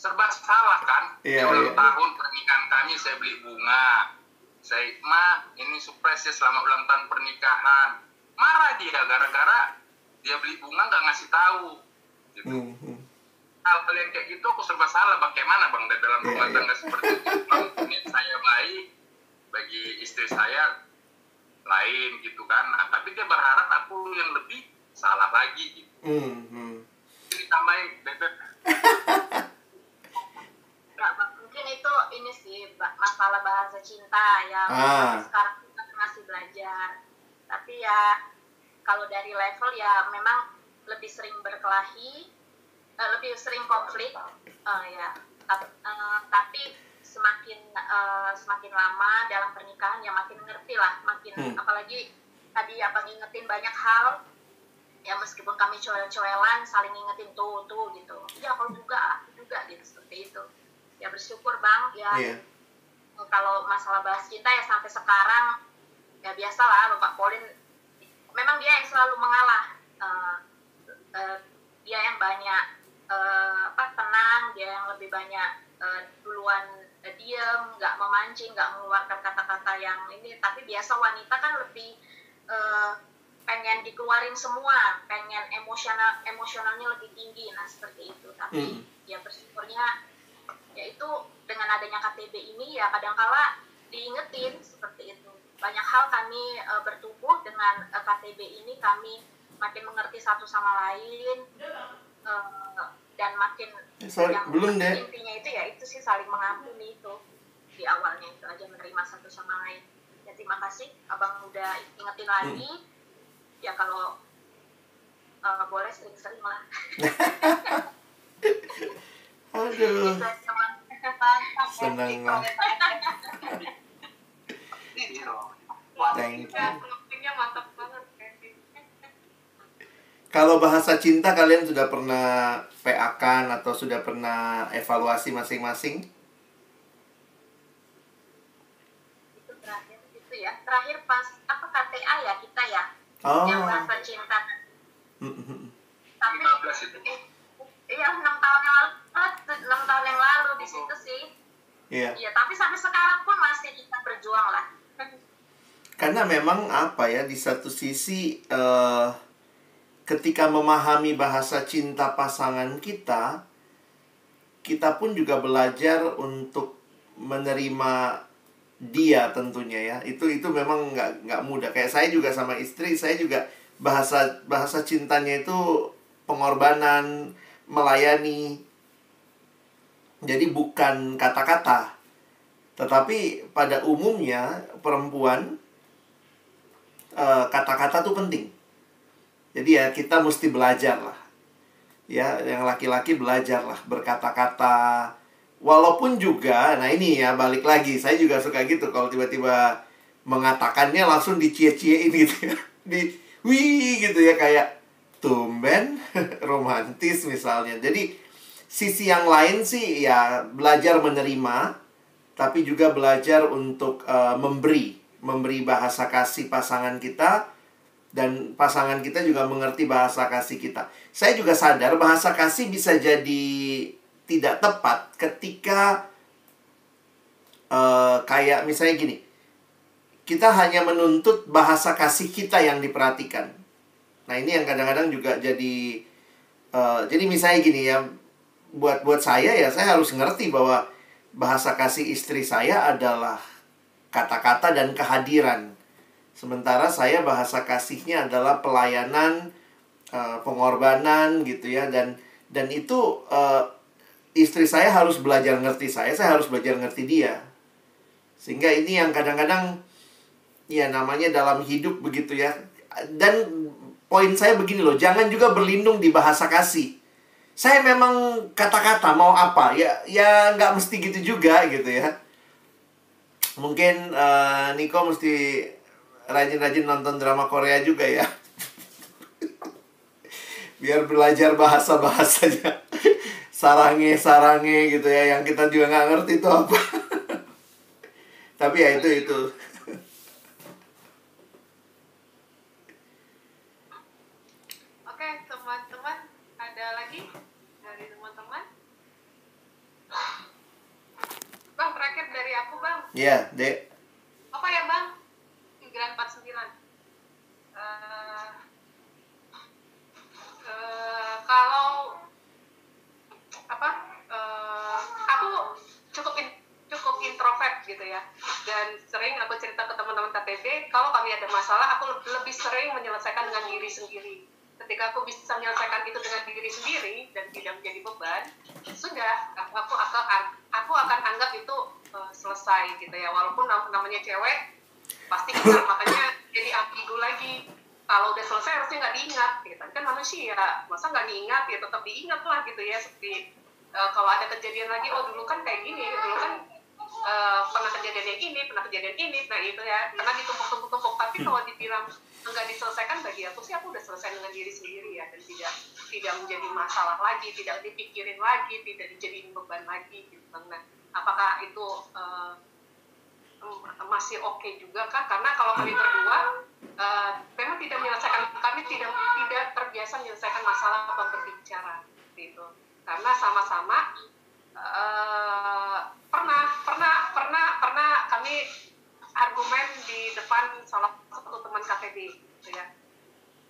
serba salah kan dia ulang iya. tahun pernikahan kami saya beli bunga saya ma ini surprise ya selamat ulang tahun pernikahan marah dia gara-gara dia beli bunga nggak ngasih tahu gitu Hmm. hmm. hal-hal yang kayak gitu aku serba salah bagaimana bang dalam Iya, rumah iya. tangga seperti itu saya baik bagi istri saya lain gitu kan nah, tapi dia berharap aku yang lebih salah lagi gitu Hmm. hmm. jadi tambahin bebek Nggak, Bang. mungkin itu ini sih masalah bahasa cinta yang Ah. sekarang kita masih belajar tapi ya kalau dari level ya memang lebih sering berkelahi eh, lebih sering konflik eh, ya Ta- eh, tapi semakin eh, semakin lama dalam pernikahan ya makin ngerti lah makin Hmm. apalagi tadi apa ngingetin banyak hal ya meskipun kami coel-coelan saling ngingetin tuh tuh gitu ya kau juga juga gitu seperti itu ya bersyukur bang ya Iya. kalau masalah bahas cinta ya sampai sekarang ya biasalah Bapak Polin memang dia yang selalu mengalah Eh, eh, dia yang banyak eh, apa tenang dia yang lebih banyak eh, duluan eh, diem nggak memancing nggak mengeluarkan kata-kata yang ini tapi biasa wanita kan lebih eh, pengen dikeluarin semua pengen emosional emosionalnya lebih tinggi nah seperti itu tapi Hmm. ya bersyukurnya yaitu dengan adanya KTB ini ya kadangkala diingetin seperti itu. Banyak hal kami eh, bertumbuh dengan eh, KTB ini kami makin mengerti satu sama lain eh, dan makin Eh, sorry, yang belum, Dek. intinya itu ya itu sih saling mengampuni itu. Di awalnya itu aja menerima satu sama lain. Ya terima kasih. Abang udah ingetin lagi. Ya kalau eh, boleh sering-sering lah. Aduh. Gitu. Senang lah. Thank you. Kalau bahasa cinta kalian sudah pernah PA-kan atau sudah pernah evaluasi masing-masing? itu terakhir itu ya terakhir pas apa KTA ya kita ya Oh. yang bahasa cinta Mm-mm. tapi 15 itu. eh, iya enam tahun yang lalu enam tahun yang lalu di situ sih Iya. iya tapi sampai sekarang pun masih kita berjuang lah Karena memang apa ya di satu sisi eh, ketika memahami bahasa cinta pasangan kita, kita pun juga belajar untuk menerima dia tentunya ya. Itu itu memang nggak nggak mudah. Kayak saya juga sama istri, saya juga bahasa bahasa cintanya itu pengorbanan, melayani. Jadi bukan kata-kata. Tetapi pada umumnya perempuan eh, kata-kata tuh penting. Jadi ya kita mesti belajar lah. Ya, yang laki-laki belajar lah berkata-kata. Walaupun juga, nah ini ya balik lagi, saya juga suka gitu kalau tiba-tiba mengatakannya langsung dicie-ciein gitu ya. Di wih gitu ya kayak tumben romantis misalnya. Jadi sisi yang lain sih ya belajar menerima tapi juga belajar untuk eh, memberi, memberi bahasa kasih pasangan kita dan pasangan kita juga mengerti bahasa kasih kita. Saya juga sadar bahasa kasih bisa jadi tidak tepat ketika eh, kayak misalnya gini. Kita hanya menuntut bahasa kasih kita yang diperhatikan. Nah, ini yang kadang-kadang juga jadi eh, jadi misalnya gini ya buat buat saya ya saya harus ngerti bahwa bahasa kasih istri saya adalah kata-kata dan kehadiran. Sementara saya bahasa kasihnya adalah pelayanan, eh, pengorbanan gitu ya dan dan itu eh, istri saya harus belajar ngerti saya, saya harus belajar ngerti dia. Sehingga ini yang kadang-kadang ya namanya dalam hidup begitu ya. Dan poin saya begini loh, jangan juga berlindung di bahasa kasih. Saya memang kata-kata mau apa ya ya nggak mesti gitu juga gitu ya. Mungkin eh, Niko mesti rajin-rajin nonton drama Korea juga ya. Biar belajar bahasa-bahasanya. Sarange-sarange gitu ya yang kita juga nggak ngerti itu apa. Tapi ya itu itu. Oke, teman-teman, ada lagi dari teman-teman? Bang, terakhir dari aku, Bang. Ya, Dek. Apa ya, Bang? 949. Eh, eh, kalau apa? eh, aku cukup in- cukup introvert gitu ya. Dan sering aku cerita ke teman-teman KTB, kalau kami ada masalah, aku lebih, lebih sering menyelesaikan dengan diri sendiri. Ketika aku bisa menyelesaikan itu dengan diri sendiri dan tidak menjadi beban, sudah aku aku akan aku akan anggap itu eh, selesai gitu ya. Walaupun nam- namanya cewek, pasti kita makanya jadi ambigu lagi kalau udah selesai harusnya nggak diingat gitu kan manusia masa nggak diingat ya tetap diingat lah gitu ya seperti eh, kalau ada kejadian lagi oh dulu kan kayak gini dulu kan eh, pernah kejadian yang ini pernah kejadian ini nah itu ya pernah ditumpuk-tumpuk-tumpuk. Tapi kalau dibilang enggak diselesaikan bagi aku sih aku udah selesai dengan diri sendiri ya dan tidak tidak menjadi masalah lagi tidak dipikirin lagi tidak dijadiin beban lagi gitu. Nah apakah itu em- masih oke juga kah? Karena kalau kami berdua eh, memang tidak menyelesaikan kami tidak tidak terbiasa menyelesaikan masalah atau berbicara gitu karena sama-sama eh, pernah pernah pernah pernah kami argumen di depan salah satu teman KTB gitu ya.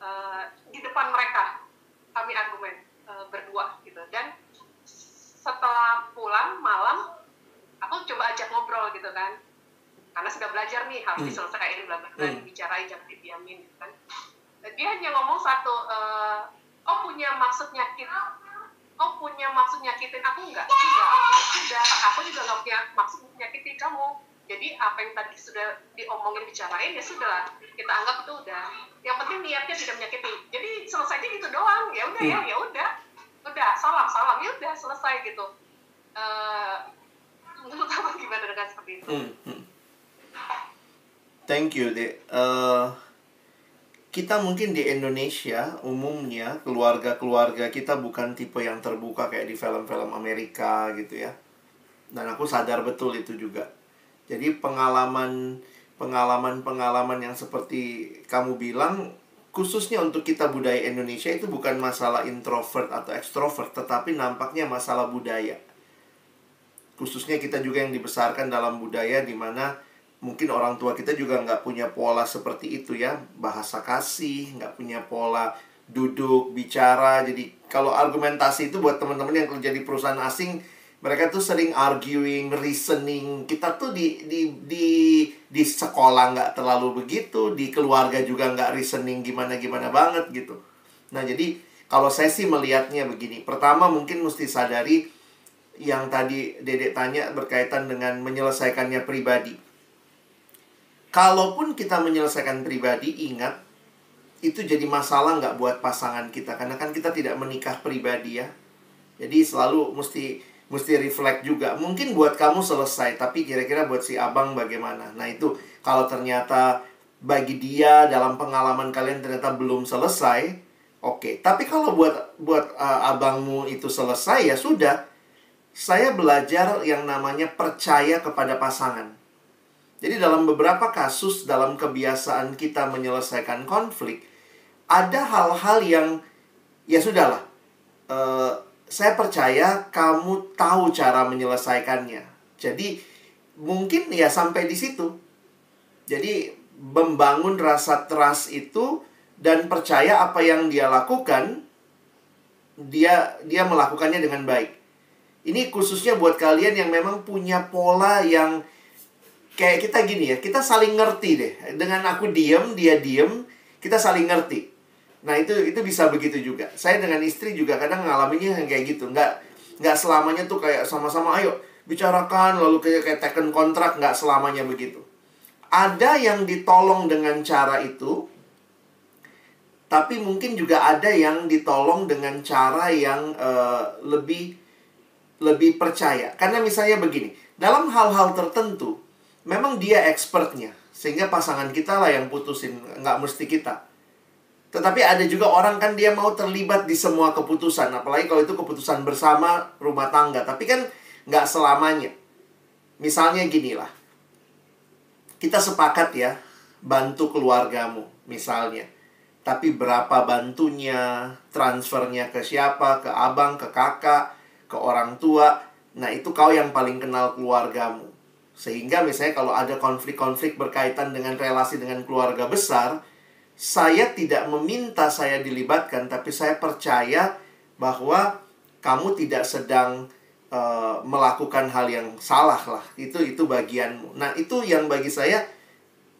Eh, di depan mereka kami argumen eh, berdua gitu. Dan setelah pulang malam aku coba ajak ngobrol gitu kan. Karena sudah belajar nih harus Hmm. diselesaikan bla bla bla Hmm. dibicarain jangan didiamin gitu kan. Dia hanya ngomong satu eh, oh punya maksud nyakit oh punya maksud nyakitin aku enggak? Enggak. Enggak aku juga nggak punya maksud nyakitin kamu. Jadi apa yang tadi sudah diomongin bicarain ya sudah. Kita anggap itu udah. Yang penting niatnya tidak menyakiti. Jadi selesainya gitu doang. Ya udah ya ya udah. Udah salam salam ya udah selesai gitu. Eh, menurut apa gimana dengan seperti itu. Hmm, hmm. Thank you, Dek. Eh, kita mungkin di Indonesia umumnya keluarga-keluarga kita bukan tipe yang terbuka kayak di film-film Amerika gitu ya. Dan aku sadar betul itu juga. Jadi pengalaman pengalaman-pengalaman yang seperti kamu bilang khususnya untuk kita budaya Indonesia itu bukan masalah introvert atau ekstrovert tetapi nampaknya masalah budaya khususnya kita juga yang dibesarkan dalam budaya di mana mungkin orang tua kita juga nggak punya pola seperti itu ya. Bahasa kasih nggak punya pola duduk bicara. Jadi kalau argumentasi itu buat teman-teman yang kerja di perusahaan asing mereka tuh sering arguing reasoning. Kita tuh di di di di sekolah nggak terlalu begitu di keluarga juga nggak reasoning gimana gimana banget gitu. Nah jadi kalau saya sih melihatnya begini. Pertama mungkin mesti sadari yang tadi Dedek tanya berkaitan dengan menyelesaikannya pribadi. Kalaupun kita menyelesaikan pribadi, ingat itu jadi masalah nggak buat pasangan kita karena kan kita tidak menikah pribadi ya. Jadi selalu mesti mesti reflect juga. Mungkin buat kamu selesai, tapi kira-kira buat si abang bagaimana? Nah itu kalau ternyata bagi dia dalam pengalaman kalian ternyata belum selesai, oke. Tapi kalau buat buat uh, abangmu itu selesai ya sudah. Saya belajar yang namanya percaya kepada pasangan. Jadi dalam beberapa kasus dalam kebiasaan kita menyelesaikan konflik, ada hal-hal yang ya sudahlah. Eh, saya percaya kamu tahu cara menyelesaikannya. Jadi mungkin ya sampai di situ. Jadi membangun rasa trust itu dan percaya apa yang dia lakukan dia dia melakukannya dengan baik. Ini khususnya buat kalian yang memang punya pola yang kayak kita gini ya, kita saling ngerti deh. Dengan aku diem, dia diem, kita saling ngerti. Nah itu itu bisa begitu juga. Saya dengan istri juga kadang ngalaminnya yang kayak gitu. Nggak nggak selamanya tuh kayak sama-sama ayo bicarakan lalu kayak kayak taken kontrak nggak selamanya begitu. Ada yang ditolong dengan cara itu, tapi mungkin juga ada yang ditolong dengan cara yang eh, lebih lebih percaya. Karena misalnya begini, dalam hal-hal tertentu, memang dia expertnya. Sehingga pasangan kita lah yang putusin, nggak mesti kita. Tetapi ada juga orang kan dia mau terlibat di semua keputusan. Apalagi kalau itu keputusan bersama rumah tangga. Tapi kan nggak selamanya. Misalnya gini lah. Kita sepakat ya, bantu keluargamu misalnya. Tapi berapa bantunya, transfernya ke siapa, ke abang, ke kakak, ke orang tua. Nah, itu kau yang paling kenal keluargamu. Sehingga misalnya kalau ada konflik-konflik berkaitan dengan relasi dengan keluarga besar, saya tidak meminta saya dilibatkan, tapi saya percaya bahwa kamu tidak sedang uh, melakukan hal yang salah lah. Itu itu bagianmu. Nah, itu yang bagi saya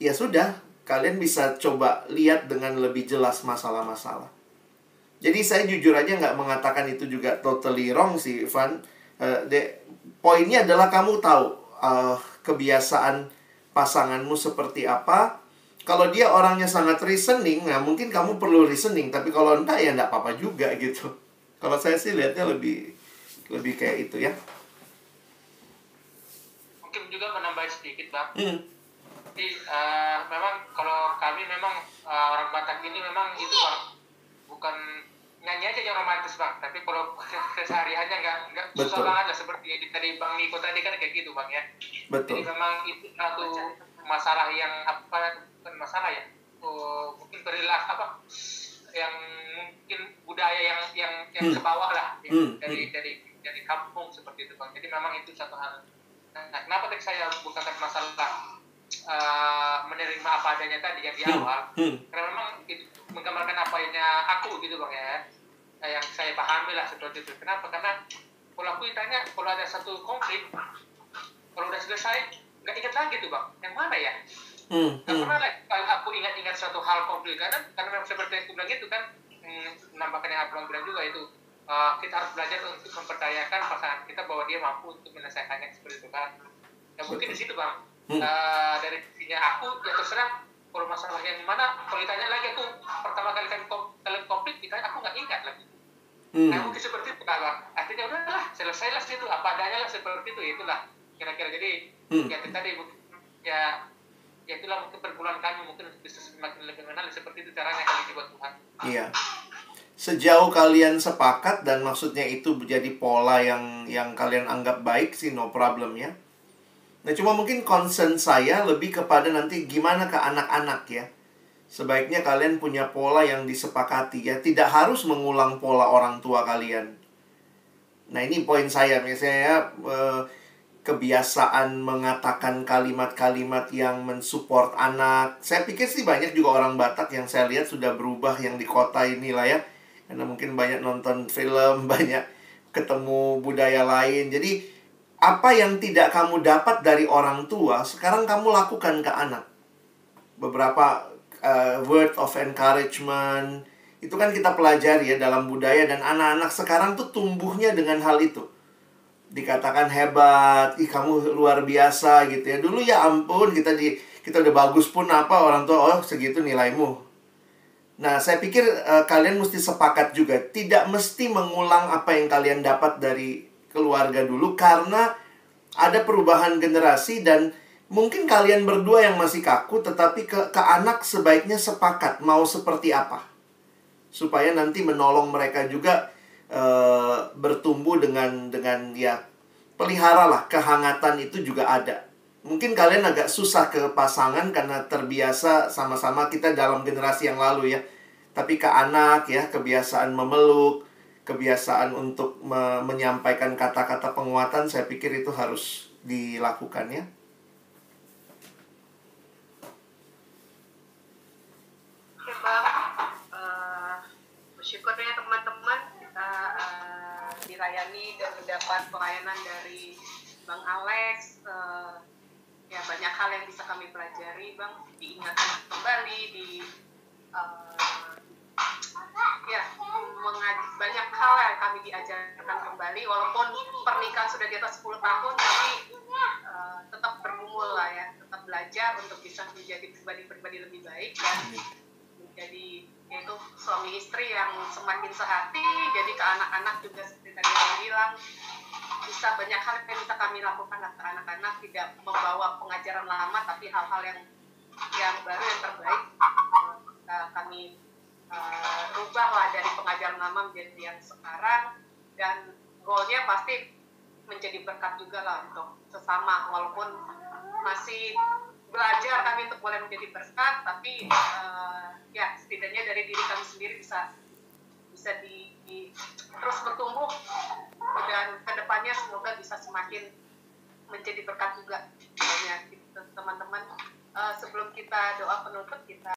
ya sudah, kalian bisa coba lihat dengan lebih jelas masalah-masalah. Jadi saya jujur aja nggak mengatakan itu juga totally wrong sih, Van. Uh, poinnya adalah kamu tahu uh, kebiasaan pasanganmu seperti apa. Kalau dia orangnya sangat reasoning, nah mungkin kamu perlu reasoning. Tapi kalau enggak ya enggak apa-apa juga gitu. Kalau saya sih lihatnya lebih lebih kayak itu ya. mungkin juga menambah sedikit bang Hmm. jadi eh, memang kalau kami memang eh, orang Batak ini memang itu bang bukan nyanyi aja yang romantis bang. Tapi kalau kesehariannya nggak nggak susah Betul. banget lah. Seperti yang tadi bang Niko tadi kan kayak gitu bang ya. Betul. jadi memang itu satu masalah yang apa bukan masalah ya. Oh, mungkin perilaku apa yang mungkin budaya yang yang yang Hmm. ke bawah lah. Ya, Hmm, dari dari dari kampung seperti itu bang. Jadi memang itu satu hal. Nah kenapa tadi saya bukankan masalah eh, menerima apa adanya tadi yang di Hmm. awal Hmm. karena memang itu menggambarkan apa yang aku gitu bang ya Nah, yang saya pahami lah seperti itu kenapa karena kalau aku ditanya kalau ada satu konflik kalau udah selesai nggak ingat lagi tuh bang yang mana ya Hmm. nggak Hmm. pernah kalau aku ingat-ingat suatu hal konflik karena karena memang seperti yang aku bilang itu kan hmm, menambahkan yang aku bilang juga itu uh, kita harus belajar untuk mempercayakan pasangan kita bahwa dia mampu untuk menyelesaikannya seperti itu kan ya mungkin di situ bang Hmm. Uh, dari sisinya aku ya terserah kalau masalah yang mana kalau ditanya lagi aku pertama kali kalian kom- kalian konflik ditanya aku nggak ingat lagi nah Hmm. mungkin seperti itu kalau artinya udahlah selesailah situ apa adanya lah seperti itu itulah kira-kira jadi Hmm. ya tadi mungkin ya ya itulah mungkin pergumulan kami mungkin bisa semakin lebih mengenal seperti itu caranya kali dibuat Tuhan Iya. Sejauh kalian sepakat dan maksudnya itu menjadi pola yang yang kalian anggap baik sih no problem ya. Nah, cuma mungkin concern saya lebih kepada nanti gimana ke anak-anak ya. Sebaiknya kalian punya pola yang disepakati ya, tidak harus mengulang pola orang tua kalian. Nah, ini poin saya misalnya eh, kebiasaan mengatakan kalimat-kalimat yang mensupport anak. Saya pikir sih banyak juga orang Batak yang saya lihat sudah berubah yang di kota inilah ya. Karena mungkin banyak nonton film, banyak ketemu budaya lain. Jadi apa yang tidak kamu dapat dari orang tua, sekarang kamu lakukan ke anak. Beberapa uh, word of encouragement itu kan kita pelajari ya dalam budaya dan anak-anak sekarang tuh tumbuhnya dengan hal itu dikatakan hebat, ih kamu luar biasa gitu ya. Dulu ya ampun kita di kita udah bagus pun apa orang tua oh segitu nilaimu. Nah, saya pikir eh, kalian mesti sepakat juga tidak mesti mengulang apa yang kalian dapat dari keluarga dulu karena ada perubahan generasi dan mungkin kalian berdua yang masih kaku tetapi ke ke anak sebaiknya sepakat mau seperti apa. Supaya nanti menolong mereka juga eh, bertumbuh dengan dengan ya peliharalah kehangatan itu juga ada. Mungkin kalian agak susah ke pasangan karena terbiasa sama-sama kita dalam generasi yang lalu ya. Tapi ke anak ya kebiasaan memeluk, kebiasaan untuk me- menyampaikan kata-kata penguatan saya pikir itu harus dilakukan ya. Bang, Eh, teman-teman kita eh, dilayani dan mendapat pelayanan dari Bang Alex. Eh, ya banyak hal yang bisa kami pelajari bang, diingatkan kembali di eh, ya mengaji banyak hal yang kami diajarkan kembali walaupun pernikahan sudah di atas 10 tahun tapi eh, tetap bergumul lah ya tetap belajar untuk bisa menjadi pribadi-pribadi lebih baik dan menjadi yaitu suami istri yang semakin sehati jadi ke anak-anak juga seperti tadi yang bilang bisa banyak hal yang bisa kami lakukan ke anak-anak tidak membawa pengajaran lama tapi hal-hal yang yang baru yang terbaik kita kami rubah lah dari pengajaran lama menjadi yang sekarang. Dan goalnya pasti menjadi berkat juga lah untuk sesama. Walaupun masih belajar kami untuk boleh menjadi berkat tapi eh, ya setidaknya dari diri kami sendiri bisa bisa di, di- terus bertumbuh. Dan ke depannya semoga bisa semakin menjadi berkat juga. Banyak teman-teman. Eh, sebelum kita doa penutup kita